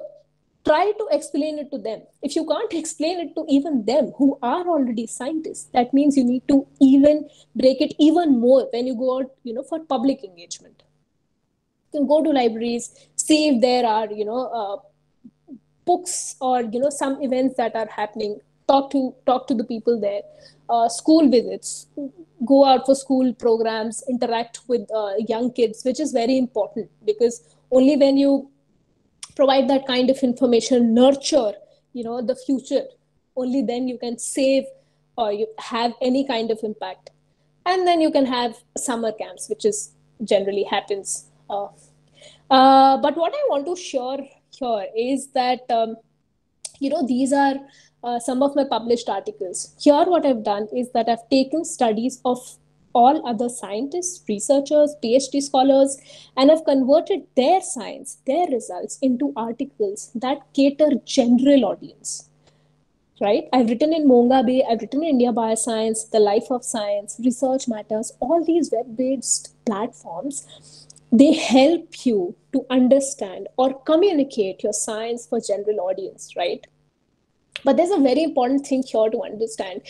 Speaker 3: try to explain it to them. If you can't explain it to even them who are already scientists that means you need to even break it even more when you go out you know for public engagement. You can go to libraries see if there are you know uh, books or you know some events that are happening talk to talk to the people there. Uh, school visits. Go out for school programs interact with uh, young kids which is very important because only when you provide that kind of information nurture you know the future only then you can save or you have any kind of impact. And then you can have summer camps which is generally happens uh, uh, but what i want to share here is that um, you know these are uh, some of my published articles. Here, what I've done is that I've taken studies of all other scientists, researchers, PhD scholars, and I've converted their science, their results into articles that cater general audience. Right? I've written in Mongabay, I've written in India Bioscience, The Life of Science, Research Matters, all these web-based platforms, they help you to understand or communicate your science for general audience, right? But there's a very important thing here to understand.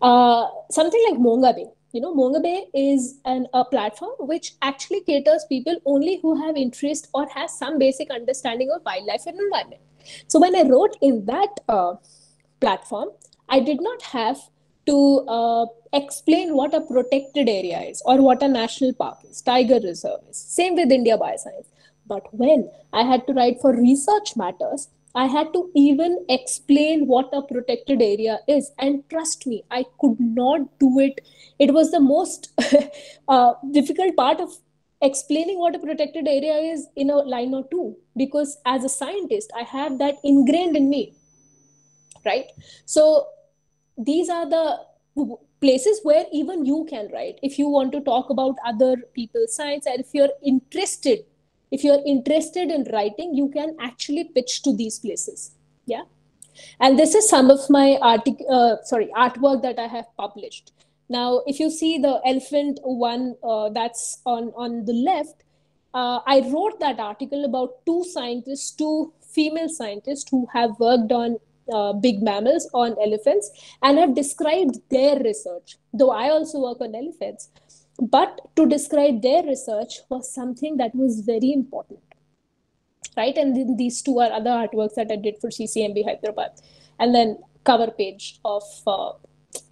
Speaker 3: Uh, something like Mongabay. You know, Mongabay is an, a platform which actually caters people only who have interest or has some basic understanding of wildlife and environment. So when I wrote in that uh, platform, I did not have to uh, explain what a protected area is or what a national park is, tiger reserve is. Same with India Bioscience. But when I had to write for research matters, I had to even explain what a protected area is. And trust me, I could not do it. It was the most (laughs) uh, difficult part of explaining what a protected area is in a line or two. Because as a scientist, I have that ingrained in me. Right? So these are the places where even you can write if you want to talk about other people's science and if you're interested if you're interested in writing you can actually pitch to these places. Yeah. And this is some of my artic- uh, sorry artwork that i have published. Now if you see the elephant one uh, that's on on the left uh, i wrote that article about two scientists two female scientists who have worked on uh, big mammals on elephants and have described their research. Though i also work on elephants but to describe their research was something that was very important right? And then these two are other artworks that i did for ccmb hyderabad and then cover page of uh,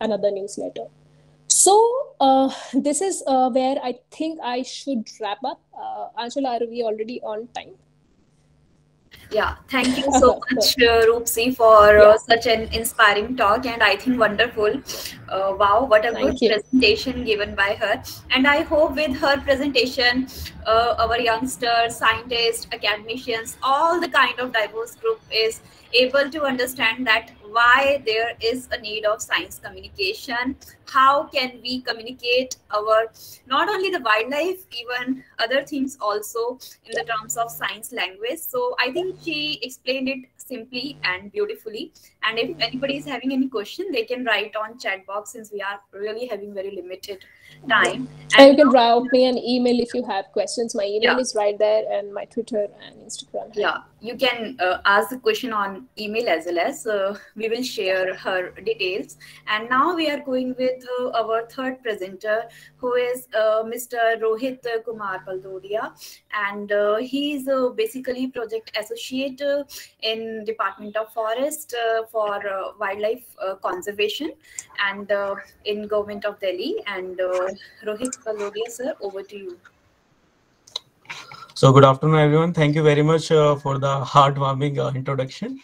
Speaker 3: another newsletter. So uh, this is uh, where i think i should wrap up. Uh, angela are we already on time
Speaker 2: yeah, thank you so (laughs) much, uh, Roopsi, for uh, such an inspiring talk and I think wonderful. Uh, wow, what a thank good you. presentation given by her. And I hope with her presentation, uh, our youngsters, scientists, academicians, all the kind of diverse group is able to understand that why there is a need of science communication how can we communicate our not only the wildlife even other things also in the terms of science language. So i think she explained it simply and beautifully. And if anybody is having any question they can write on chat box since we are really having very limited time.
Speaker 3: And, and you. Can drop me an email if you have questions. My email yeah. is right there and my twitter and instagram.
Speaker 2: Yeah. You can uh, ask the question on email as well as uh, we will share her details and now we are going with uh, our third presenter who is uh, mr rohit kumar paldodia and uh, he is uh, basically project associate in department of forest for wildlife conservation and in government of delhi and rohit paldodia sir over to you
Speaker 4: so good afternoon, everyone. Thank you very much uh, for the heartwarming uh, introduction.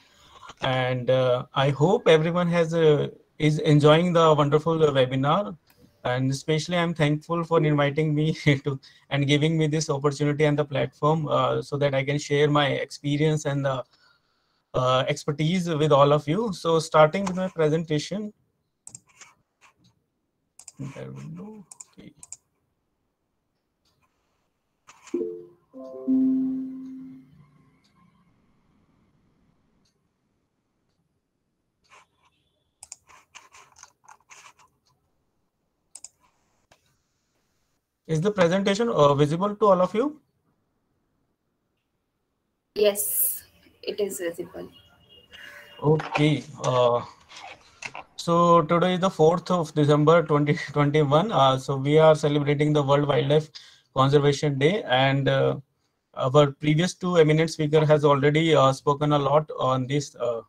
Speaker 4: And uh, I hope everyone has uh, is enjoying the wonderful webinar. And especially I'm thankful for inviting me (laughs) to and giving me this opportunity and the platform uh, so that I can share my experience and the uh, expertise with all of you. So starting with my presentation. There we go. Okay. Is the presentation uh, visible to all of you?
Speaker 2: Yes, it is visible.
Speaker 4: Okay. Uh, so today is the 4th of December 2021. Uh, so we are celebrating the World Wildlife Conservation Day and uh, our previous two eminent speaker has already uh, spoken a lot on these uh,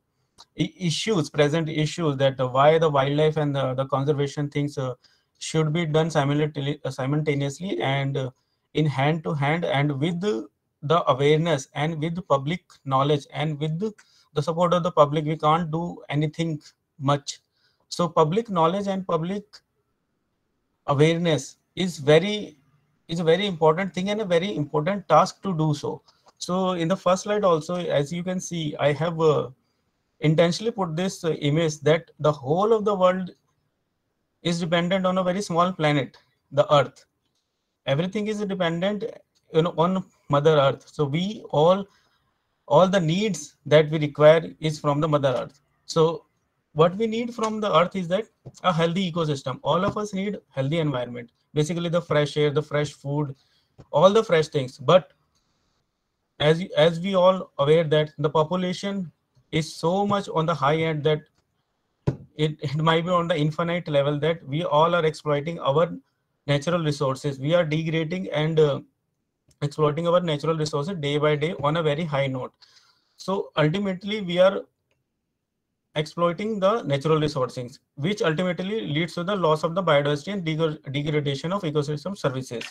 Speaker 4: issues, present issues that why the wildlife and the, the conservation things should be done simultaneously and in hand to hand and with the awareness and with public knowledge and with the support of the public we can't do anything much. So public knowledge and public awareness is very is a very important thing and a very important task to do so. So in the first slide also as you can see i have uh, intentionally put this uh, image that the whole of the world is dependent on a very small planet, the Earth. Everything is dependent you know, on Mother Earth. So we all, all the needs that we require is from the Mother Earth. So what we need from the Earth is that a healthy ecosystem. All of us need healthy environment. Basically, the fresh air, the fresh food, all the fresh things. But as as we all aware that the population is so much on the high end that it, it might be on the infinite level that we all are exploiting our natural resources. We are degrading and uh, exploiting our natural resources day by day on a very high note. So ultimately, we are exploiting the natural resources, which ultimately leads to the loss of the biodiversity and degradation of ecosystem services.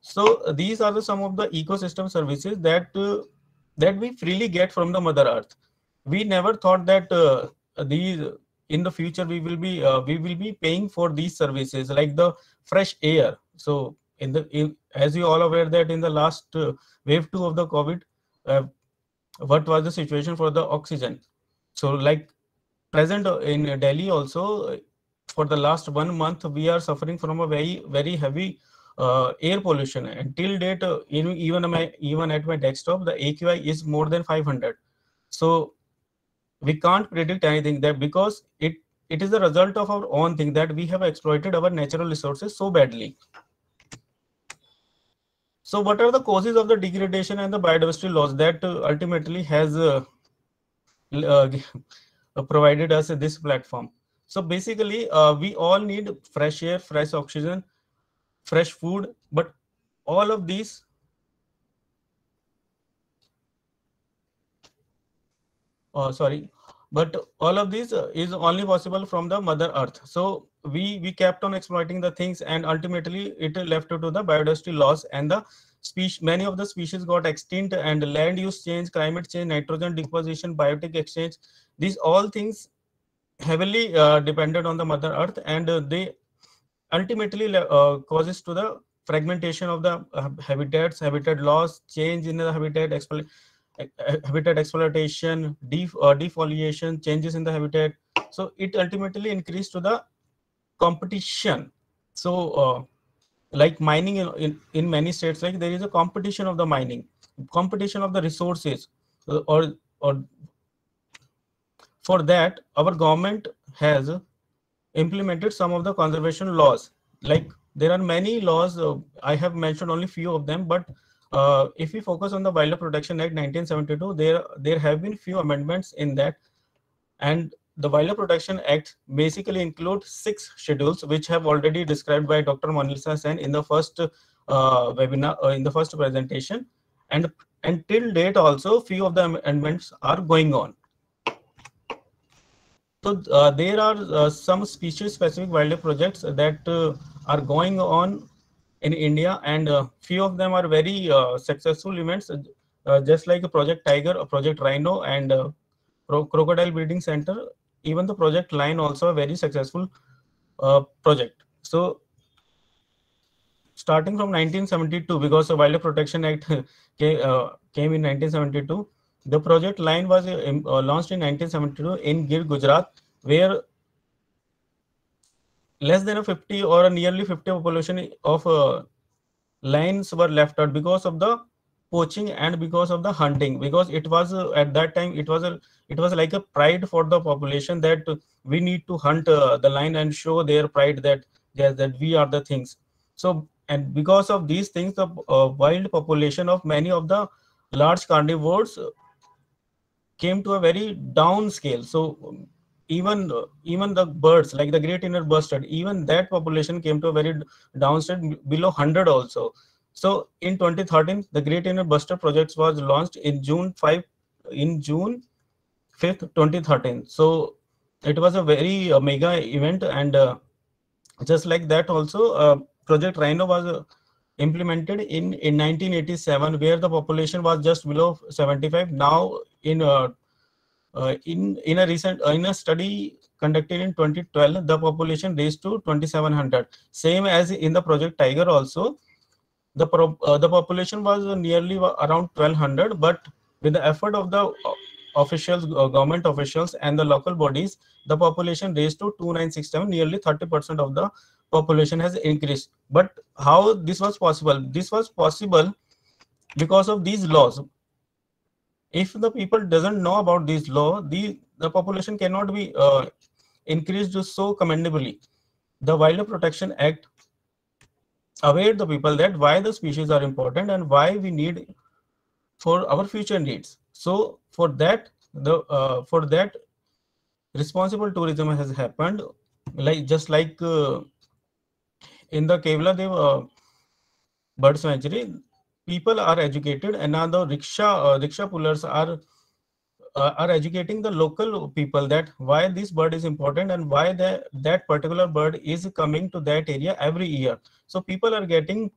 Speaker 4: So these are the, some of the ecosystem services that uh, that we freely get from the Mother Earth. We never thought that uh, these in the future we will be uh, we will be paying for these services like the fresh air. So in the in, as you all aware that in the last uh, wave 2 of the covid uh, what was the situation for the oxygen? So like present in delhi also for the last one month we are suffering from a very very heavy uh, air pollution. And till date uh, even even my even at my desktop the aqi is more than 500 so we can't predict anything that because it it is the result of our own thing that we have exploited our natural resources so badly. So what are the causes of the degradation and the biodiversity loss that uh, ultimately has uh, uh, provided us this platform? So basically uh, we all need fresh air fresh oxygen fresh food but all of these uh, sorry but all of this uh, is only possible from the mother earth. So we we kept on exploiting the things and ultimately it left to the biodiversity loss and the species many of the species got extinct and land use change climate change nitrogen deposition biotic exchange these all things heavily uh, depended on the mother earth and uh, they ultimately uh, causes to the fragmentation of the uh, habitats habitat loss change in the habitat habitat exploitation, def, uh, defoliation, changes in the habitat. So it ultimately increased to the competition. So uh, like mining in, in, in many states, like there is a competition of the mining, competition of the resources or, or for that, our government has implemented some of the conservation laws. Like there are many laws, uh, I have mentioned only few of them, but uh, if we focus on the Wildlife Protection Act 1972, there there have been few amendments in that, and the Wildlife Protection Act basically includes six schedules, which have already described by Dr. Monalisa Sen in the first uh, webinar, uh, in the first presentation, and until date also few of the amendments are going on. So uh, there are uh, some species-specific wildlife projects that uh, are going on in India, and uh, few of them are very uh, successful events, uh, just like Project Tiger, Project Rhino, and Crocodile Breeding Center. Even the Project Lion also a very successful project. So starting from 1972, because the Wildlife Protection Act (laughs) came, came in 1972, the project Lion was uh, launched in 1972 in Gir, Gujarat, where less than a 50 or a nearly 50 population of uh, lions were left out because of the poaching and because of the hunting. Because it was uh, at that time it was a it was like a pride for the population that we need to hunt uh, the lion and show their pride that yes, that we are the things. So and because of these things the uh, wild population of many of the large carnivores came to a very down scale. So even even the birds like the great Indian bustard even that population came to a very downside below 100 also. So in 2013 the great Indian bustard project was launched in june 5 in june 5th 2013 so it was a very uh, mega event and uh, just like that also uh, project rhino was uh, implemented in in 1987 where the population was just below 75 now in uh, in in a recent uh, in a study conducted in 2012, the population raised to 2,700. Same as in the project Tiger also, the uh, the population was nearly around 1,200. But with the effort of the officials, government officials, and the local bodies, the population raised to 2,967. Nearly 30% of the population has increased. But how this was possible? This was possible because of these laws if the people doesn't know about this law the the population cannot be uh, increased so commendably. The wildlife protection act aware the people that why the species are important and why we need for our future needs. So for that the uh, for that responsible tourism has happened like just like uh, in the Keoladeo uh, bird sanctuary people are educated and now the rickshaw uh, rickshaw pullers are uh, are educating the local people that why this bird is important and why that that particular bird is coming to that area every year. So people are getting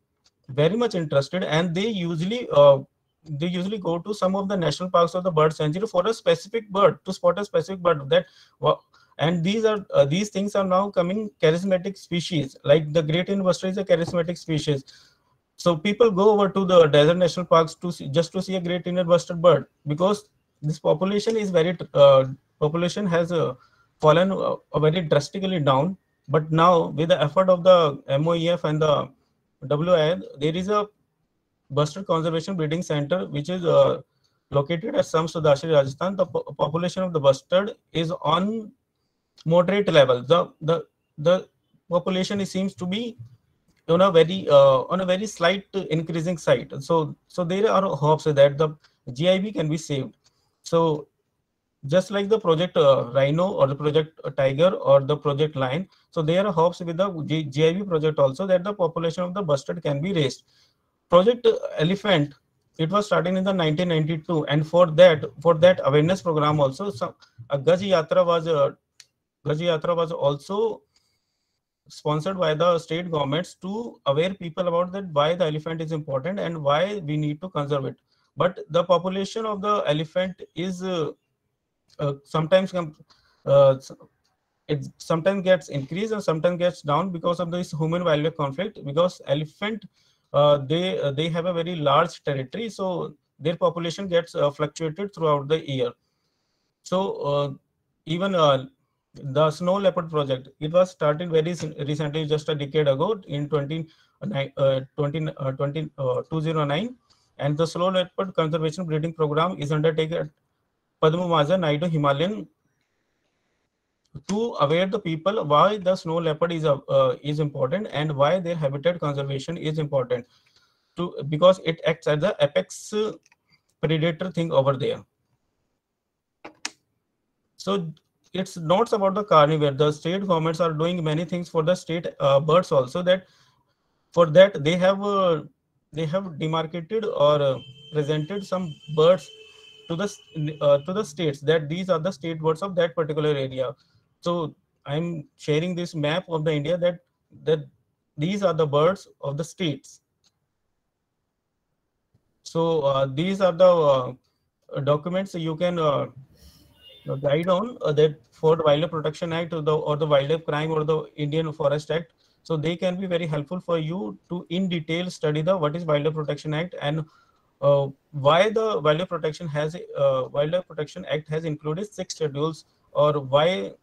Speaker 4: very much interested and they usually uh, they usually go to some of the national parks or the bird sanctuary for a specific bird to spot a specific bird that and these are uh, these things are now coming charismatic species like the great Indian bustard is a charismatic species so people go over to the desert national parks to see, just to see a great Indian bustard bird because this population is very uh, population has uh, fallen uh, very drastically down. But now with the effort of the MOEF and the WI, there is a bustard conservation breeding center which is uh, located at Samsudashi, Rajasthan. The po population of the bustard is on moderate level. The the the population seems to be on a very uh, on a very slight increasing side. So so there are hopes that the gib can be saved. So just like the project uh, rhino or the project tiger or the project lion so there are hopes with the gib project also that the population of the bustard can be raised. Project elephant it was starting in the 1992 and for that for that awareness program also so a gaj yatra was a uh, gaj yatra was also sponsored by the state governments to aware people about that why the elephant is important and why we need to conserve it but the population of the elephant is uh, uh, sometimes uh, it sometimes gets increased and sometimes gets down because of this human wildlife conflict because elephant uh, they uh, they have a very large territory so their population gets uh, fluctuated throughout the year. So even the snow leopard project, it was started very recently, just a decade ago in 20, uh, 20, uh, 20 uh, 2009. And the snow leopard conservation breeding program is undertaken at Padmaja Naidu Himalayan to aware the people why the snow leopard is uh, is important and why their habitat conservation is important to because it acts as the apex predator thing over there so it's not about the carnivore the state governments are doing many things for the state uh, birds also that for that they have uh, they have demarcated or uh, presented some birds to the uh, to the states that these are the state birds of that particular area. So i'm sharing this map of the india that that these are the birds of the states. So uh, these are the uh, documents you can uh, guide on uh, that for the wildlife protection act or the, or the wildlife crime or the indian forest act. So they can be very helpful for you to in detail study the what is wildlife protection act and uh, why the wildlife protection has uh, wildlife protection act has included six schedules or why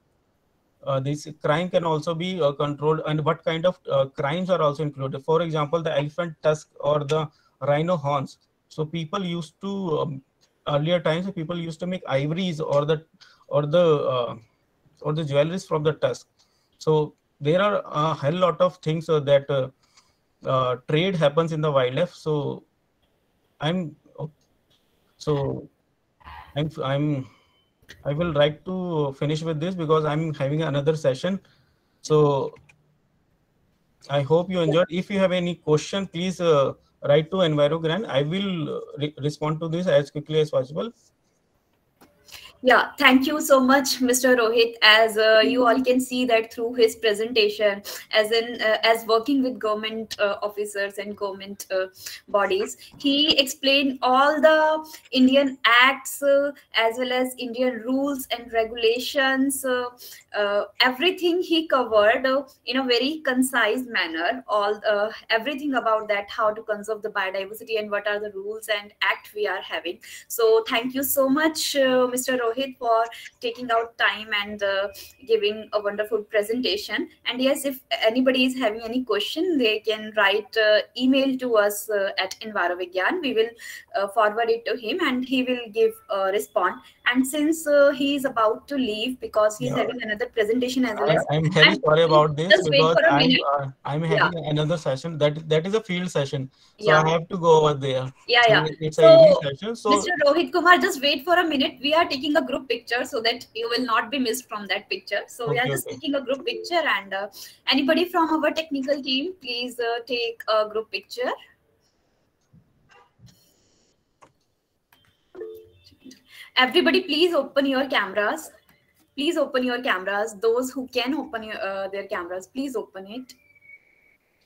Speaker 4: uh, this crime can also be uh, controlled and what kind of uh, crimes are also included. For example the elephant tusk or the rhino horns. So people used to um, earlier times people used to make ivories or the or the uh, or the jewelries from the tusk so there are a hell lot of things uh, that uh, trade happens in the wildlife so i'm so i'm i'm I will like to finish with this because I'm having another session. So I hope you enjoyed. If you have any question, please uh, write to EnviroVigyan. I will uh, re respond to this as quickly as possible.
Speaker 2: Yeah, thank you so much, Mr. Rohit. As uh, you all can see that through his presentation, as in uh, as working with government uh, officers and government uh, bodies, he explained all the Indian acts uh, as well as Indian rules and regulations. Uh, everything he covered in a very concise manner. All everything about that, how to conserve the biodiversity and what are the rules and act we are having. So thank you so much, Mr. Rohit Rohit for taking out time and uh, giving a wonderful presentation. And yes, if anybody is having any question, they can write uh, email to us uh, at EnviroVigyan. We will uh, forward it to him and he will give a response. And since uh, he is about to leave because he's yeah. having another presentation as well.
Speaker 4: I, am very sorry about this because I'm, uh, I'm having yeah. another session that that is a field session. So yeah. I have to go over there.
Speaker 2: Yeah, yeah.
Speaker 4: It's so, a session. So
Speaker 2: Mr. Rohit Kumar, just wait for a minute. We are taking a group picture so that you will not be missed from that picture. So okay, we are just okay. taking a group picture and uh, anybody from our technical team, please uh, take a group picture. Everybody, please open your cameras. Please open your cameras. Those who can open your, uh, their cameras, please open it.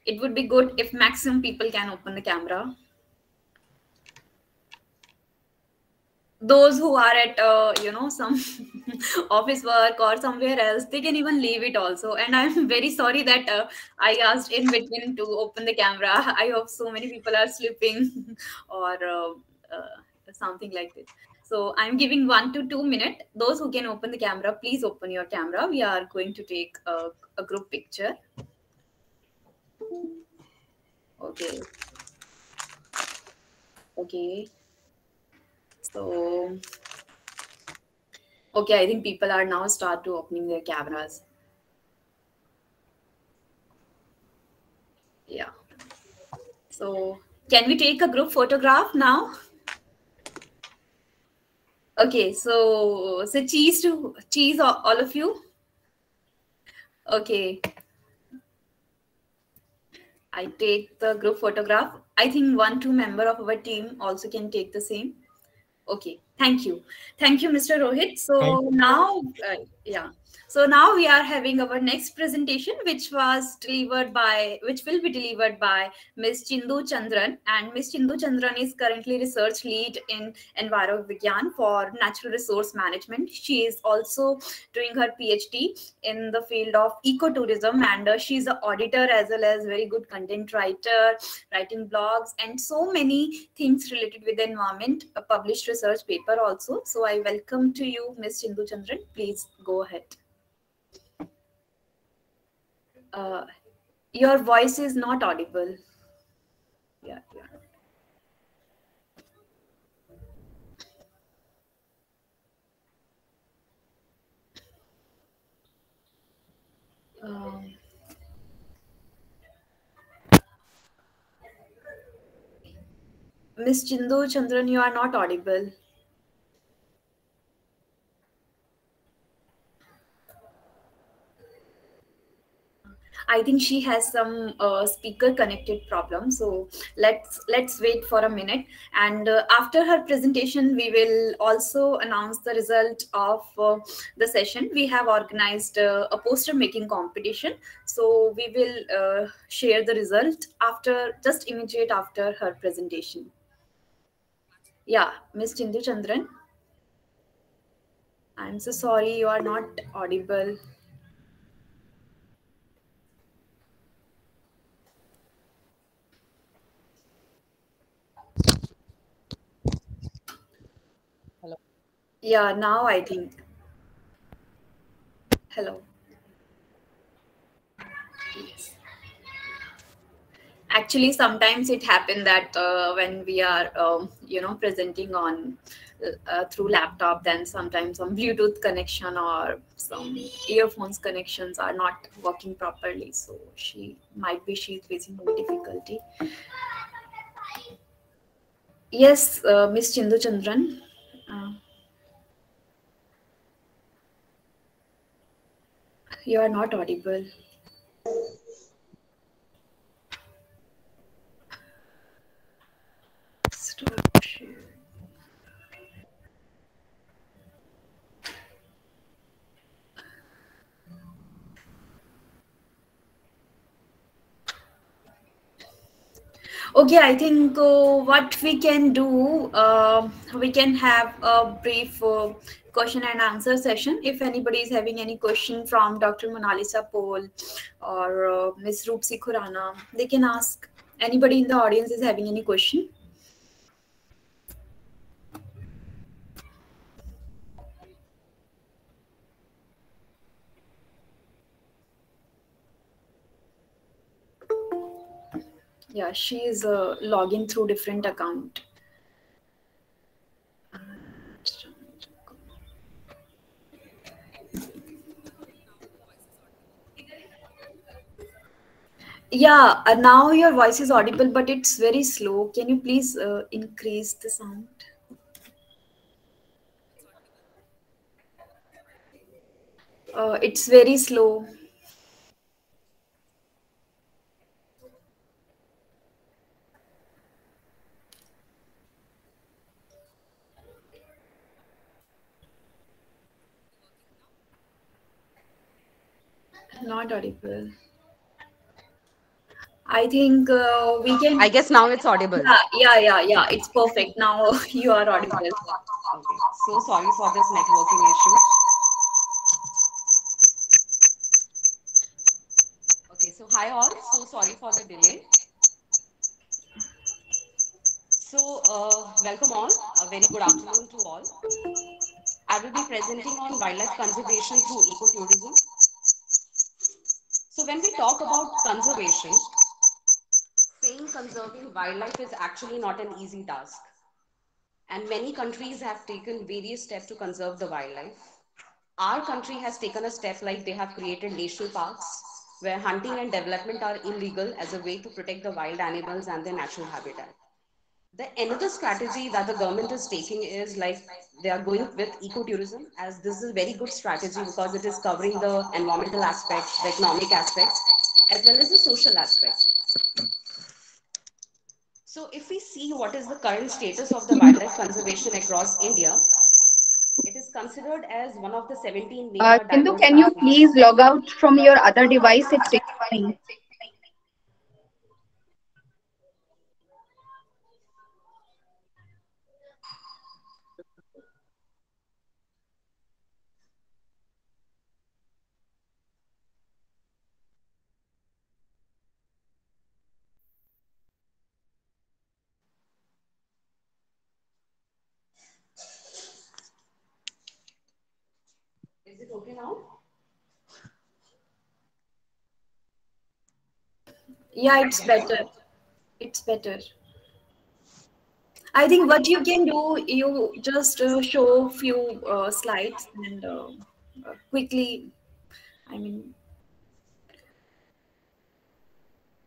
Speaker 2: It would be good if maximum people can open the camera. those who are at uh, you know some (laughs) office work or somewhere else they can even leave it also and i'm very sorry that uh, i asked in between to open the camera (laughs) i hope so many people are sleeping (laughs) or uh, uh, something like this so i'm giving one to two minutes those who can open the camera please open your camera we are going to take a, a group picture okay okay so, okay, I think people are now start to opening their cameras. Yeah. So, can we take a group photograph now? Okay, so so cheese to cheese all, of you. Okay. I take the group photograph. I think one, two member of our team also can take the same. Okay. Thank you. Thank you, Mr. Rohit. So now, uh, yeah. So now we are having our next presentation, which was delivered by, which will be delivered by Ms. Chindu Chandran. And Ms. Chindu Chandran is currently research lead in Enviro Vigyan for natural resource management. She is also doing her PhD in the field of ecotourism, and uh, she's an auditor as well as very good content writer, writing blogs, and so many things related with the environment. A published research paper also. So I welcome to you, Ms. Chindu Chandran. Please go ahead. Uh, your voice is not audible. Yeah, yeah. Um, Miss Chindu Chandran, you are not audible. I think she has some uh, speaker connected problem. So let's let's wait for a minute. And uh, after her presentation, we will also announce the result of uh, the session. We have organized uh, a poster making competition. So we will uh, share the result after just immediate after her presentation. Yeah, Miss Chindu Chandran. I'm so sorry you are not audible. Yeah, now I think. Hello. Actually, sometimes it happens that uh, when we are, um, you know, presenting on uh, through laptop, then sometimes some Bluetooth connection or some earphones connections are not working properly. So she might be she's facing some difficulty. Yes, uh, Miss Chindu Chandran. Uh, you are not audible. Okay, I think uh, what we can do, uh, we can have a brief uh, question and answer session. If anybody is having any question from Dr. Monalisa Paul or uh, Ms. Roopsi Khurana, they can ask. Anybody in the audience is having any question? Yeah, she is uh, logging through different account. Yeah, uh, now your voice is audible, but it's very slow. Can you please uh, increase the sound? Uh, it's very slow. Not audible. I think uh, we can.
Speaker 5: I guess now it's audible.
Speaker 2: Yeah, yeah, yeah, yeah. It's perfect. Now (laughs) you are audible.
Speaker 5: Okay. So sorry for this networking issue. Okay, so hi all. So sorry for the delay. So uh, welcome all. A very good afternoon to all. I will be presenting on wildlife conservation through ecotourism. So when we talk about conservation, conserving wildlife is actually not an easy task. And many countries have taken various steps to conserve the wildlife. Our country has taken a step like they have created national parks where hunting and development are illegal as a way to protect the wild animals and their natural habitat. The another strategy that the government is taking is like they are going with ecotourism as this is a very good strategy because it is covering the environmental aspects, the economic aspects, as well as the social aspects. So if we see what is the current status of the wildlife conservation across India, it is considered as one of the 17
Speaker 6: uh, Sindhu, can you please log out from your other device? It's recording.
Speaker 5: Okay now?
Speaker 2: Yeah, it's better. It's better. I think what you can do, you just uh, show few uh, slides and uh, uh quickly, I mean.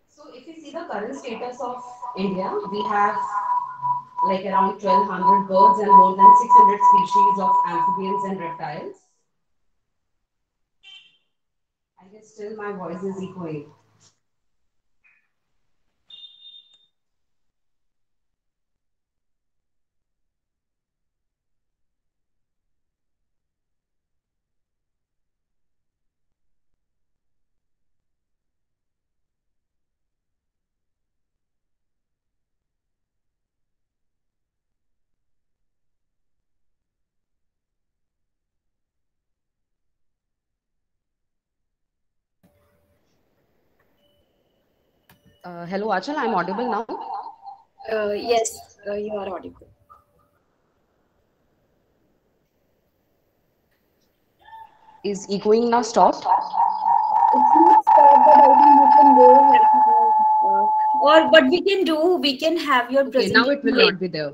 Speaker 5: So if you see the current status of India, we have like around 1200 birds and more than 600 species of amphibians and reptiles. I guess still my voice is echoing. Uh, hello, Achal, I'm audible now?
Speaker 2: Uh, yes, uh, you are audible.
Speaker 5: Is echoing now stopped?
Speaker 2: It's not stopped, but I think you can go uh, or what we can do, we can have your presentation.
Speaker 5: okay, now it will not be there.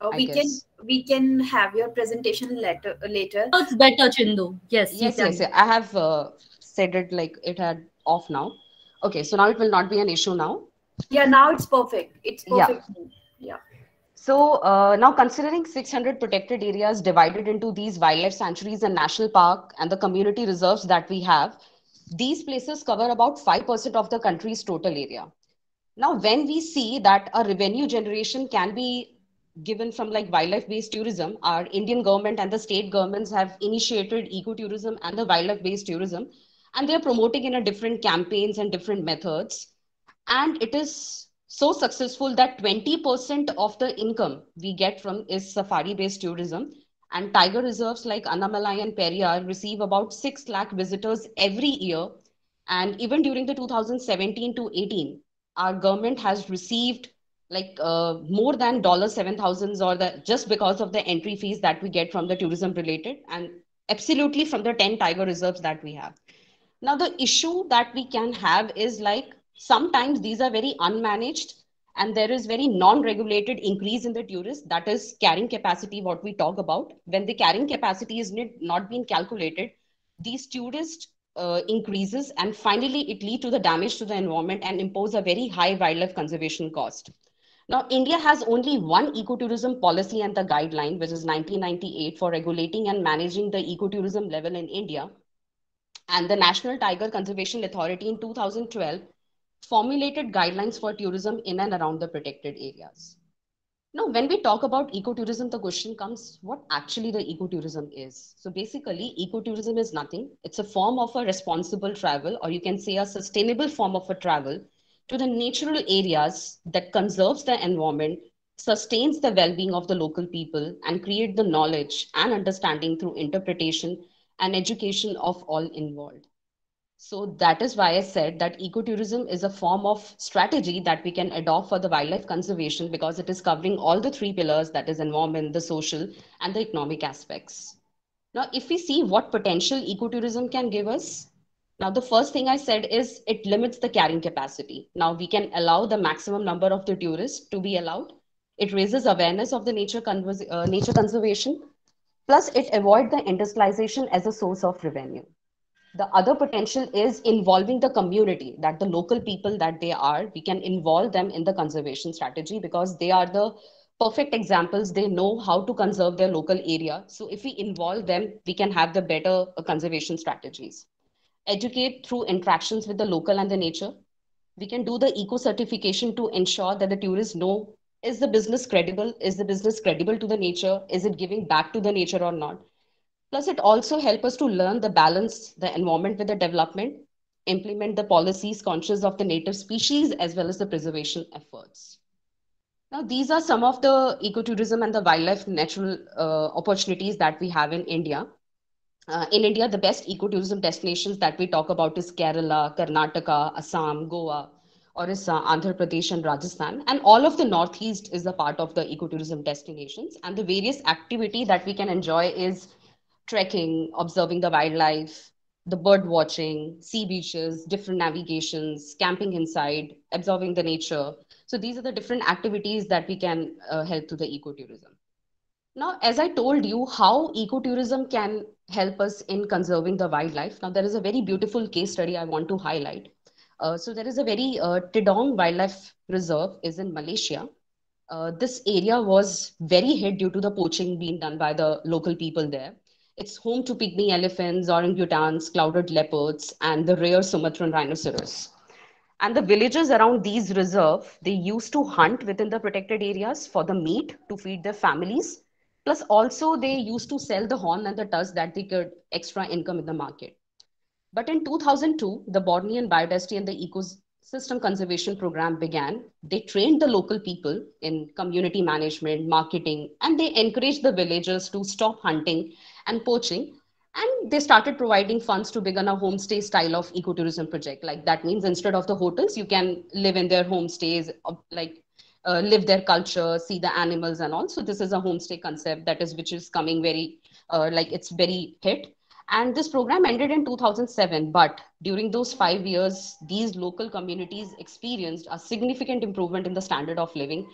Speaker 2: Uh, we can we can have your presentation later later.
Speaker 1: Oh, it's better, Chindu.
Speaker 5: Yes, yes, yes. yes. I have uh, said it like it had off now. Okay, so now it will not be an issue now.
Speaker 2: Yeah, now it's perfect. It's perfect. Yeah. yeah.
Speaker 5: So uh, now considering 600 protected areas divided into these wildlife sanctuaries and national park and the community reserves that we have, these places cover about 5% of the country's total area. Now, when we see that a revenue generation can be given from like wildlife based tourism, our Indian government and the state governments have initiated ecotourism and the wildlife based tourism and they're promoting in a different campaigns and different methods. And it is so successful that 20% of the income we get from is safari based tourism. And tiger reserves like Annamalai and Periyar receive about 6 lakh visitors every year. And even during the 2017 to 18 our government has received like uh, more than dollar 7000s or the just because of the entry fees that we get from the tourism related and absolutely from the 10 tiger reserves that we have now, the issue that we can have is like sometimes these are very unmanaged and there is very non-regulated increase in the tourists. That is carrying capacity what we talk about. When the carrying capacity is not being calculated these tourist uh, increases and finally it lead to the damage to the environment and impose a very high wildlife conservation cost. Now india has only one ecotourism policy and the guideline which is 1998 for regulating and managing the ecotourism level in india and the National Tiger Conservation Authority in 2012 formulated guidelines for tourism in and around the protected areas. Now, when we talk about ecotourism, the question comes what actually the ecotourism is. So, basically, ecotourism is nothing. It's a form of a responsible travel, or you can say a sustainable form of a travel to the natural areas that conserves the environment, sustains the well being of the local people, and create the knowledge and understanding through interpretation and education of all involved. So that is why I said that ecotourism is a form of strategy that we can adopt for the wildlife conservation because it is covering all the three pillars that is environment, the social, and the economic aspects. Now, if we see what potential ecotourism can give us, now the first thing I said is it limits the carrying capacity. Now we can allow the maximum number of the tourists to be allowed. It raises awareness of the nature, uh, nature conservation Plus, it avoids the industrialization as a source of revenue. The other potential is involving the community, that the local people that they are, we can involve them in the conservation strategy because they are the perfect examples. They know how to conserve their local area. So if we involve them, we can have the better uh, conservation strategies. Educate through interactions with the local and the nature. We can do the eco certification to ensure that the tourists know is the business credible? Is the business credible to the nature? Is it giving back to the nature or not? Plus, it also helps us to learn the balance, the environment with the development, implement the policies conscious of the native species as well as the preservation efforts. Now, these are some of the ecotourism and the wildlife natural uh, opportunities that we have in India. Uh, in India, the best ecotourism destinations that we talk about is Kerala, Karnataka, Assam, Goa, Orissa, Andhra Pradesh, and Rajasthan. And all of the Northeast is a part of the ecotourism destinations. And the various activity that we can enjoy is trekking, observing the wildlife, the bird watching, sea beaches, different navigations, camping inside, observing the nature, so these are the different activities that we can uh, help to the ecotourism. Now, as I told you, how ecotourism can help us in conserving the wildlife. Now, there is a very beautiful case study I want to highlight. Uh, so there is a very uh, Tidong Wildlife Reserve is in Malaysia. Uh, this area was very hit due to the poaching being done by the local people there. It's home to pygmy elephants, orangutans, clouded leopards, and the rare Sumatran rhinoceros. And the villagers around these reserve, they used to hunt within the protected areas for the meat to feed their families. Plus also they used to sell the horn and the tusk that they could extra income in the market. But in 2002, the Bornean Biodiversity and the Ecosystem Conservation Program began. They trained the local people in community management, marketing, and they encouraged the villagers to stop hunting and poaching. And they started providing funds to begin a homestay style of ecotourism project. Like that means instead of the hotels you can live in their homestays uh, like uh, live their culture see the animals and all. So this is a homestay concept that is which is coming very uh, like it's very hit and this program ended in 2007 but during those 5 years these local communities experienced a significant improvement in the standard of living.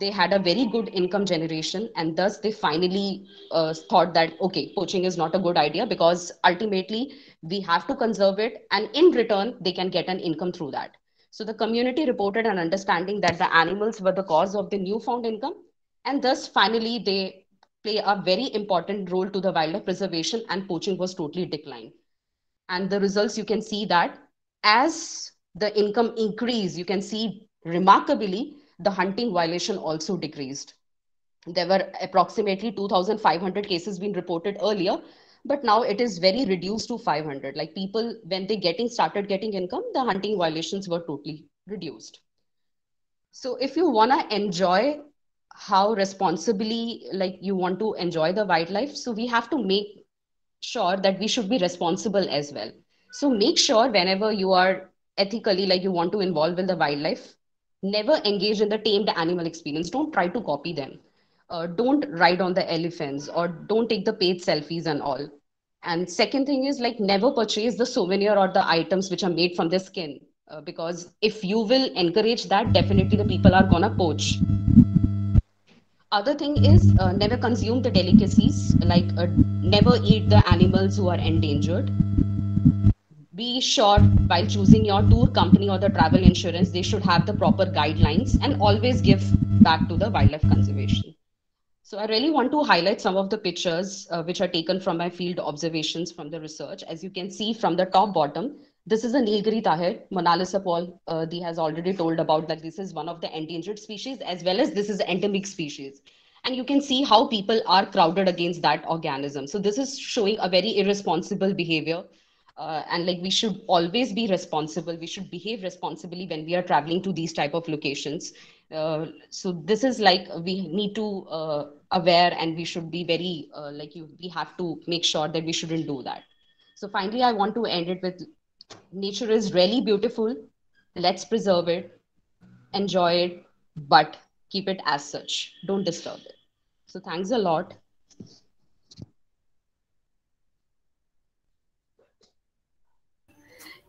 Speaker 5: They had a very good income generation and thus they finally uh, thought that okay poaching is not a good idea because ultimately we have to conserve it and in return they can get an income through that. So the community reported an understanding that the animals were the cause of the newfound income and thus finally they play a very important role to the wildlife preservation and poaching was totally declined and the results you can see that as the income increase you can see remarkably the hunting violation also decreased. There were approximately 2,500 cases being reported earlier, but now it is very reduced to 500. Like people, when they getting started getting income, the hunting violations were totally reduced. So if you want to enjoy how responsibly, like you want to enjoy the wildlife, so we have to make sure that we should be responsible as well. So make sure whenever you are ethically, like you want to involve in the wildlife, never engage in the tamed animal experience. Don't try to copy them. Uh, don't ride on the elephants or don't take the paid selfies and all. And second thing is like never purchase the souvenir or the items which are made from the skin. Uh, because if you will encourage that, definitely the people are gonna poach. Other thing is uh, never consume the delicacies, like uh, never eat the animals who are endangered be sure while choosing your tour company or the travel insurance, they should have the proper guidelines and always give back to the wildlife conservation. So I really want to highlight some of the pictures uh, which are taken from my field observations from the research. As you can see from the top bottom, this is a Nilgiri tahr. Monalisa Paul uh, has already told about that this is one of the endangered species as well as this is endemic species. And you can see how people are crowded against that organism. So this is showing a very irresponsible behavior uh, and like we should always be responsible we should behave responsibly when we are traveling to these type of locations uh, so this is like we need to uh, aware and we should be very uh, like you we have to make sure that we shouldn't do that so finally i want to end it with nature is really beautiful let's preserve it enjoy it but keep it as such don't disturb it so thanks a lot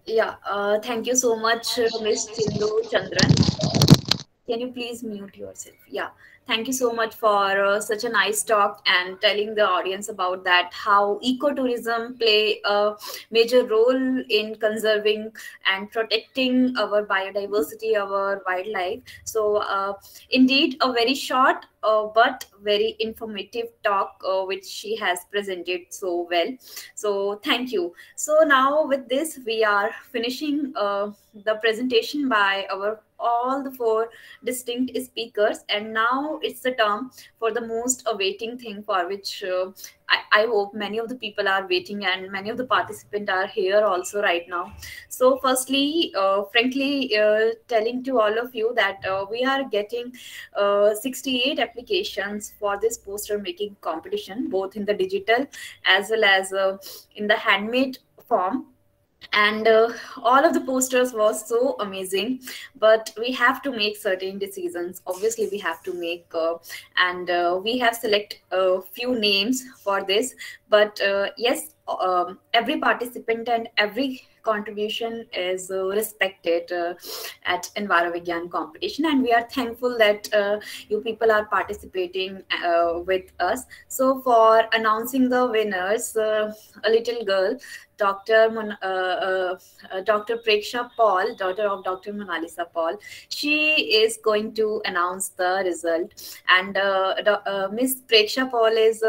Speaker 2: Yeah, uh, thank you so much, uh, Ms. Chindu Chandran. Can you please mute yourself? Yeah, thank you so much for uh, such a nice talk and telling the audience about that how ecotourism play a major role in conserving and protecting our biodiversity, our wildlife. So, uh, indeed, a very short uh, but very informative talk uh, which she has presented so well. So thank you. So now with this we are finishing uh, the presentation by our all the four distinct speakers. And now it's the term for the most awaiting thing for which uh, I, I, hope many of the people are waiting and many of the participants are here also right now. So firstly uh, frankly uh, telling to all of you that uh, we are getting uh, 68 applications for this poster making competition both in the digital as well as uh, in the handmade form and uh, all of the posters was so amazing but we have to make certain decisions. Obviously we have to make uh, and uh, we have select a few names for this. But uh, yes um, every participant and every contribution is uh, respected uh, at Envirovigyan competition. And we are thankful that you people are participating with us. So for announcing the winners, a little girl, Dr. Mon- uh, uh, uh Dr. Preksha Paul, daughter of Dr. Monalisa Paul, she is going to announce the result. And uh, Miss Preksha Paul is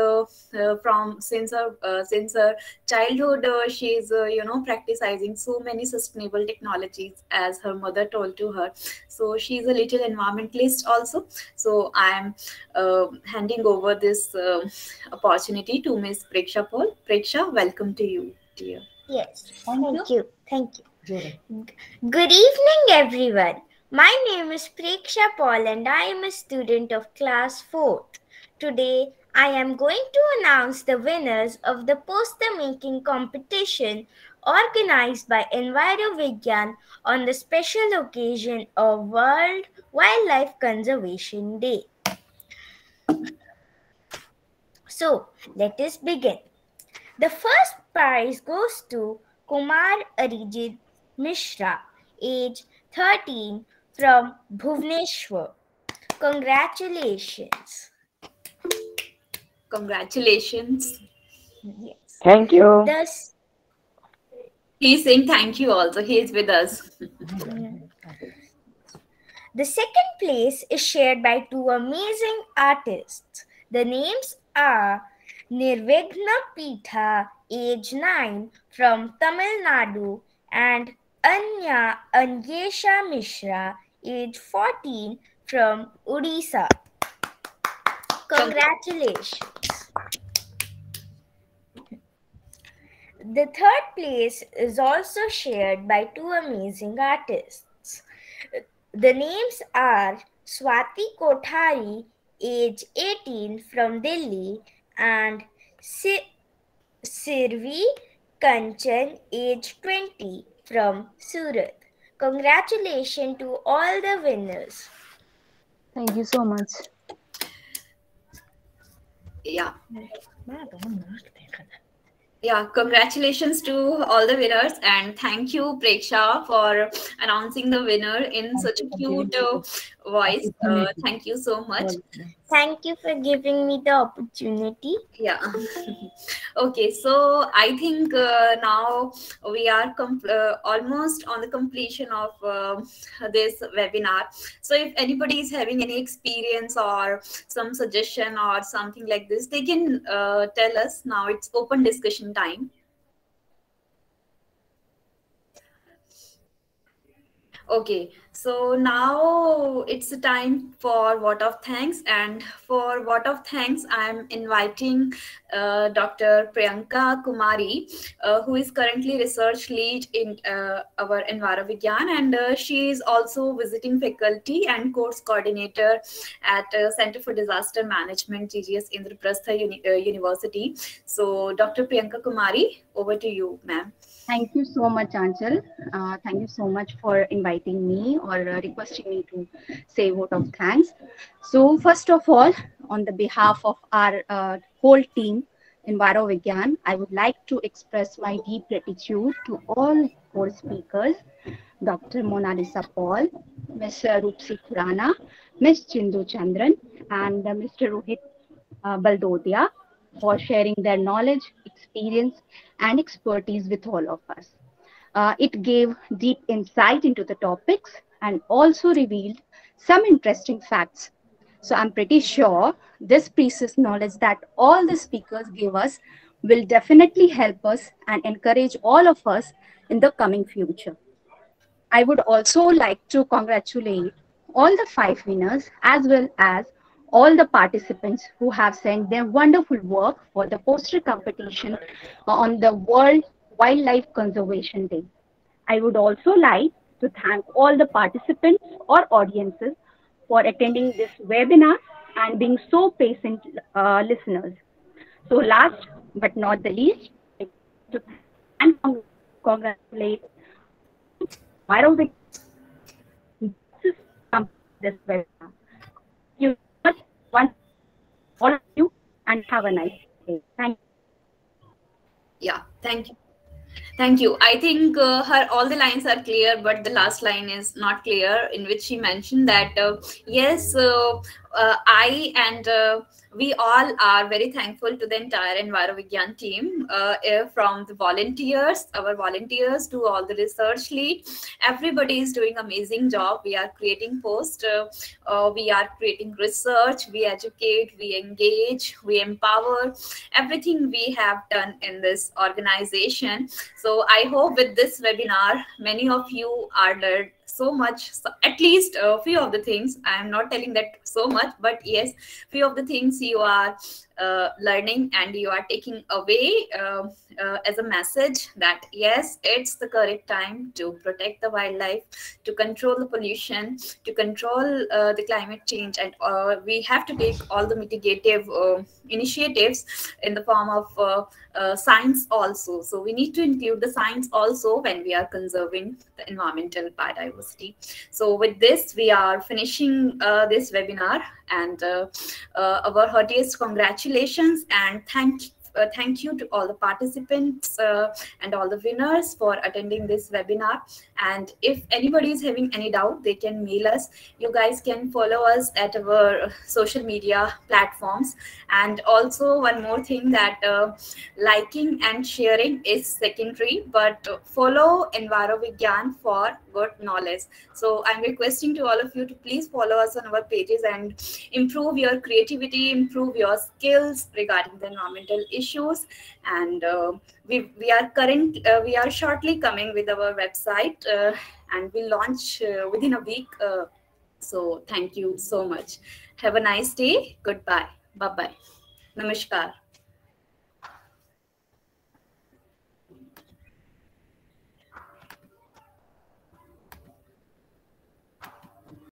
Speaker 2: from since her since her childhood, she is you know practicing so many sustainable technologies as her mother told to her so she's a little environmentalist also so i'm uh, handing over this uh, opportunity to miss preksha paul preksha welcome to you dear
Speaker 7: yes. Thank, thank you. you. Thank you. Good evening everyone. My name is preksha paul and i am a student of class 4 today I am going to announce the winners of the poster making competition organized by Envirovigyan on the special occasion of World Wildlife Conservation Day. So, let us begin. The first prize goes to Kumar Arijit Mishra, age 13, from Bhubaneswar. Congratulations.
Speaker 2: Congratulations.
Speaker 7: Yes.
Speaker 8: Thank you.
Speaker 7: The,
Speaker 2: He's saying thank you also. He is with us.
Speaker 7: the second place is shared by two amazing artists. The names are Nirvigna Pitha, age 9, from Tamil Nadu, and Anya Anyesha Mishra, age 14, from Odisha. Congratulations. The third place is also shared by two amazing artists. The names are Swati Kothari, age 18 from Delhi, and Sirvi Kanchan, age 20 from Surat. Congratulations to all the winners.
Speaker 9: Thank you so much.
Speaker 2: Yeah yeah congratulations to all the winners and thank you preksha for announcing the winner in such a cute uh, voice. Uh, thank you so much.
Speaker 7: Thank you for giving me the opportunity.
Speaker 2: Yeah. (laughs) Okay so i think uh, now we are uh, almost on the completion of uh, this webinar. So if anybody is having any experience or some suggestion or something like this they can uh, tell us. Now it's open discussion time. Okay so now it's the time for vote of thanks. And for vote of thanks i'm inviting uh, dr priyanka kumari uh, who is currently research lead in uh, our envirovigyan. And uh, she is also visiting faculty and course coordinator at uh, center for disaster management ggs indraprastha Uni uh, university. So dr priyanka kumari over to you ma'am
Speaker 10: Thank you so much, Anchal. Uh, thank you so much for inviting me or uh, requesting me to say a vote of thanks. So first of all, on the behalf of our uh, whole team, Enviro Vigyan, I would like to express my deep gratitude to all four speakers, Dr. Monalisa Paul, Ms. Roopsi Khurana, Ms. Chindu Chandran, and Mr. Rohit uh, Baldodia for sharing their knowledge, experience, and expertise with all of us. Uh, it gave deep insight into the topics and also revealed some interesting facts. So I'm pretty sure this precious knowledge that all the speakers gave us will definitely help us and encourage all of us in the coming future. I would also like to congratulate all the five winners as well as all the participants who have sent their wonderful work for the poster competition on the World Wildlife Conservation Day. I would also like to thank all the participants or audiences for attending this webinar and being so patient uh, listeners. So last but not the least, to and congratulate Myrovic this webinar. One all of you and have a nice day. Thank you.
Speaker 2: Yeah, thank you. Thank you. I think uh, her all the lines are clear, but the last line is not clear, in which she mentioned that uh, yes, uh, uh I and uh, we all are very thankful to the entire EnviroVigyan team, uh, eh, from the volunteers, our volunteers to all the research lead. Everybody is doing amazing job. We are creating posts, uh, uh, we are creating research, we educate, we engage, we empower. Everything we have done in this organization. So I hope with this webinar, many of you are learned so much so at least a few of the things i am not telling that so much but yes few of the things you are uh, learning and you are taking away uh, uh, as a message that yes it's the correct time to protect the wildlife to control the pollution to control uh, the climate change. And uh, we have to take all the mitigative uh, initiatives in the form of science also. So we need to include the science also when we are conserving the environmental biodiversity. So with this we are finishing this webinar and our heartiest congratulations congratulations and thank uh, thank you to all the participants uh, and all the winners for attending this webinar. And if anybody is having any doubt, they can mail us. You guys can follow us at our social media platforms. And also one more thing that uh, liking and sharing is secondary, but follow EnviroVigyan for good knowledge. So I'm requesting to all of you to please follow us on our pages and improve your creativity, improve your skills regarding the environmental issues issues and uh, we we are current uh, we are shortly coming with our website uh, and we'll launch uh, within a week uh, so thank you so much. Have a nice day. Goodbye. Bye bye namaskar